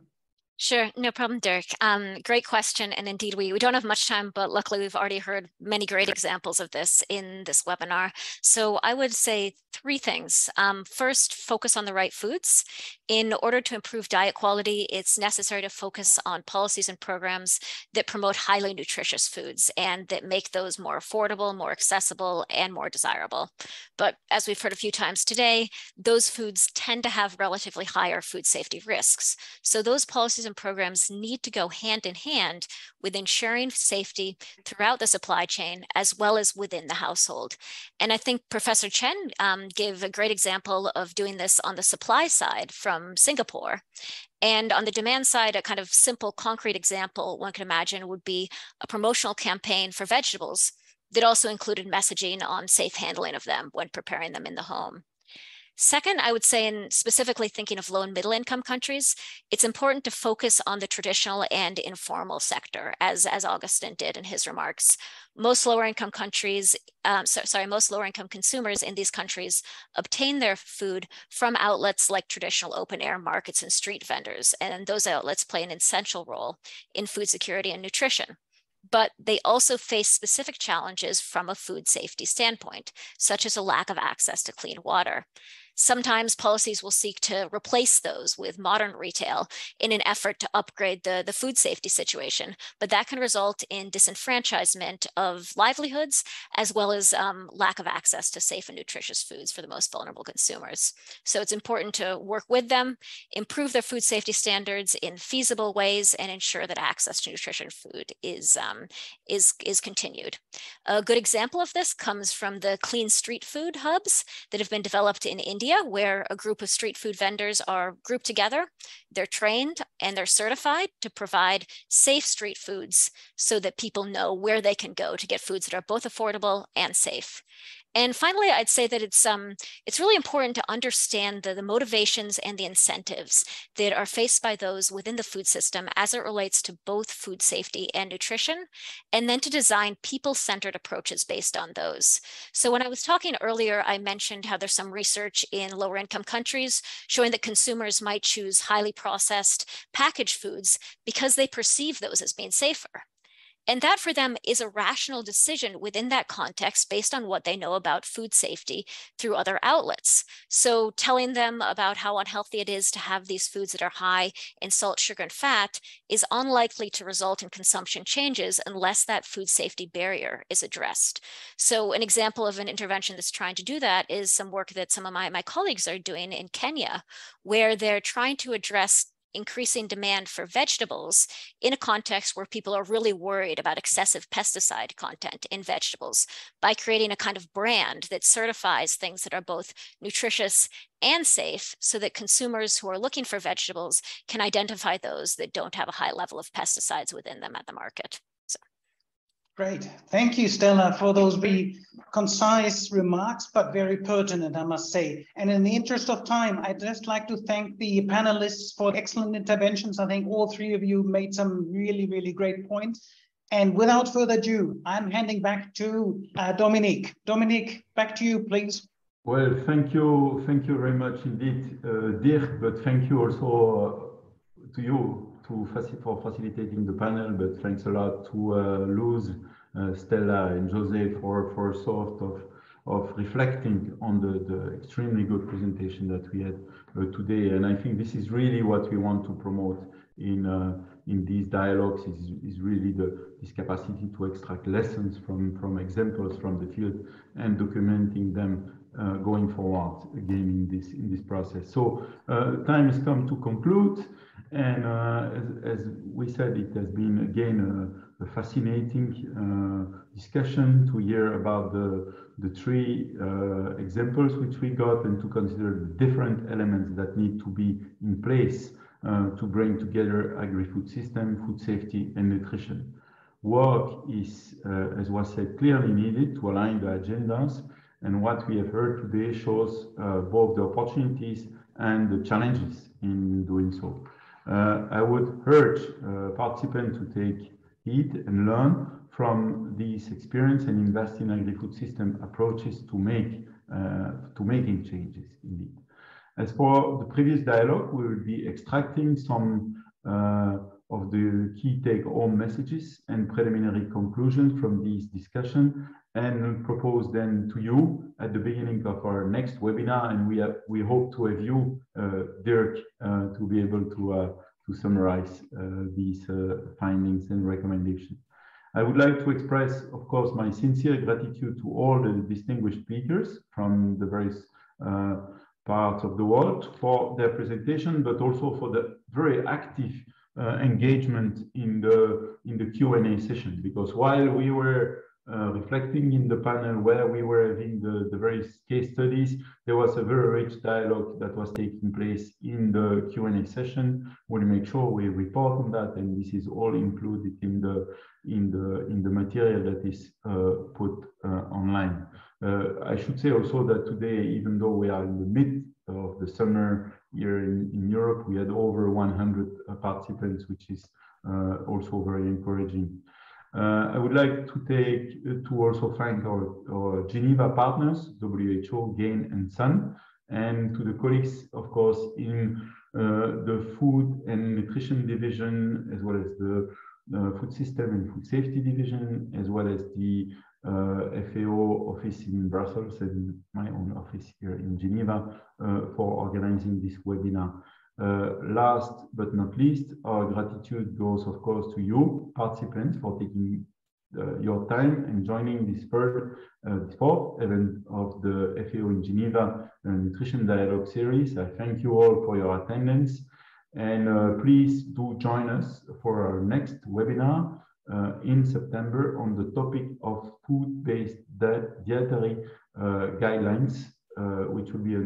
Sure, no problem, Dirk. Um, great question. And indeed, we, we don't have much time, but luckily we've already heard many great examples of this in this webinar. So I would say three things. Um, first, focus on the right foods. In order to improve diet quality, it's necessary to focus on policies and programs that promote highly nutritious foods and that make those more affordable, more accessible, and more desirable. But as we've heard a few times today, those foods tend to have relatively higher food safety risks. So those policies and programs need to go hand in hand with ensuring safety throughout the supply chain as well as within the household. And I think Professor Chen um, gave a great example of doing this on the supply side from Singapore. And on the demand side, a kind of simple concrete example one could imagine would be a promotional campaign for vegetables that also included messaging on safe handling of them when preparing them in the home. Second, I would say in specifically thinking of low and middle income countries, it's important to focus on the traditional and informal sector, as, as Augustin did in his remarks. Most lower income countries, um, so, sorry, most lower income consumers in these countries obtain their food from outlets like traditional open air markets and street vendors. And those outlets play an essential role in food security and nutrition but they also face specific challenges from a food safety standpoint, such as a lack of access to clean water. Sometimes policies will seek to replace those with modern retail in an effort to upgrade the, the food safety situation, but that can result in disenfranchisement of livelihoods as well as um, lack of access to safe and nutritious foods for the most vulnerable consumers. So it's important to work with them, improve their food safety standards in feasible ways, and ensure that access to nutrition food is, um, is, is continued. A good example of this comes from the clean street food hubs that have been developed in India India, where a group of street food vendors are grouped together. They're trained and they're certified to provide safe street foods so that people know where they can go to get foods that are both affordable and safe. And finally, I'd say that it's um, it's really important to understand the, the motivations and the incentives that are faced by those within the food system as it relates to both food safety and nutrition, and then to design people-centered approaches based on those. So when I was talking earlier, I mentioned how there's some research in lower income countries showing that consumers might choose highly processed packaged foods because they perceive those as being safer. And that for them is a rational decision within that context based on what they know about food safety through other outlets. So telling them about how unhealthy it is to have these foods that are high in salt, sugar, and fat is unlikely to result in consumption changes unless that food safety barrier is addressed. So an example of an intervention that's trying to do that is some work that some of my, my colleagues are doing in Kenya, where they're trying to address increasing demand for vegetables in a context where people are really worried about excessive pesticide content in vegetables by creating a kind of brand that certifies things that are both nutritious and safe so that consumers who are looking for vegetables can identify those that don't have a high level of pesticides within them at the market. Great. Thank you, Stella, for those very concise remarks, but very pertinent, I must say. And in the interest of time, I'd just like to thank the panelists for excellent interventions. I think all three of you made some really, really great points. And without further ado, I'm handing back to uh, Dominique. Dominique, back to you, please. Well, thank you. Thank you very much indeed, uh, Dirk, but thank you also uh, to you to faci for facilitating the panel, but thanks a lot to uh, Luz, uh, Stella, and Jose for, for sort of, of reflecting on the, the extremely good presentation that we had uh, today. And I think this is really what we want to promote in uh, in these dialogues is, is really the this capacity to extract lessons from from examples from the field and documenting them uh, going forward again in this in this process. So uh, time has come to conclude. And uh, as, as, we said, it has been again a, a fascinating uh, discussion to hear about the, the three uh, examples which we got and to consider the different elements that need to be in place uh, to bring together agri-food system, food safety and nutrition. Work is, uh, as was said, clearly needed to align the agendas and what we have heard today shows uh, both the opportunities and the challenges in doing so. Uh, I would urge uh, participants to take heed and learn from this experience and invest in agri-food system approaches to make uh, to making changes indeed. As for the previous dialogue, we will be extracting some uh, of the key take-home messages and preliminary conclusions from this discussion and propose then to you at the beginning of our next webinar. And we have, we hope to have you, uh, Dirk, uh, to be able to, uh, to summarize these findings and recommendations. I would like to express, of course, my sincere gratitude to all the distinguished speakers from the various uh, parts of the world for their presentation, but also for the very active engagement in the in the Q&A session. Because while we were uh, reflecting in the panel where we were having the, the various case studies, there was a very rich dialogue that was taking place in the Q&A session. We will make sure we report on that, and this is all included in the in the in the material that is uh, put uh, online. Uh, I should say also that today, even though we are in the mid of the summer here in, in Europe, we had over 100 uh, participants, which is uh, also very encouraging. Uh, I would like to take uh, to also thank our, our, Geneva partners, WHO, GAIN, and SUN, and to the colleagues, of course, in uh, the food and nutrition division, as well as the uh, food system and food safety division, as well as the FAO office in Brussels and my own office here in Geneva uh, for organizing this webinar. Uh, last but not least, our gratitude goes, of course, to you, participants, for taking uh, your time and joining this first, uh, fourth event of the FAO in Geneva uh, Nutrition Dialogue series. I thank you all for your attendance. And uh, please do join us for our next webinar uh, in September on the topic of food-based dietary guidelines, which will be a,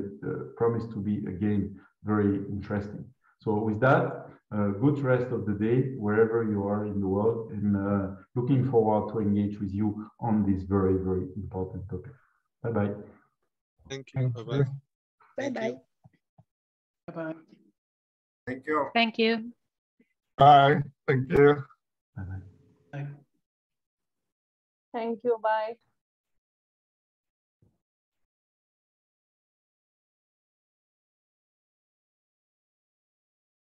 promise to be again very interesting. So with that, uh, good rest of the day wherever you are in the world and uh, looking forward to engage with you on this very, very important topic. Bye-bye. Thank you. Bye-bye. Bye-bye. Bye-bye. Thank you. Thank you. Bye. Thank you. Bye-bye. Bye. Thank you. Bye.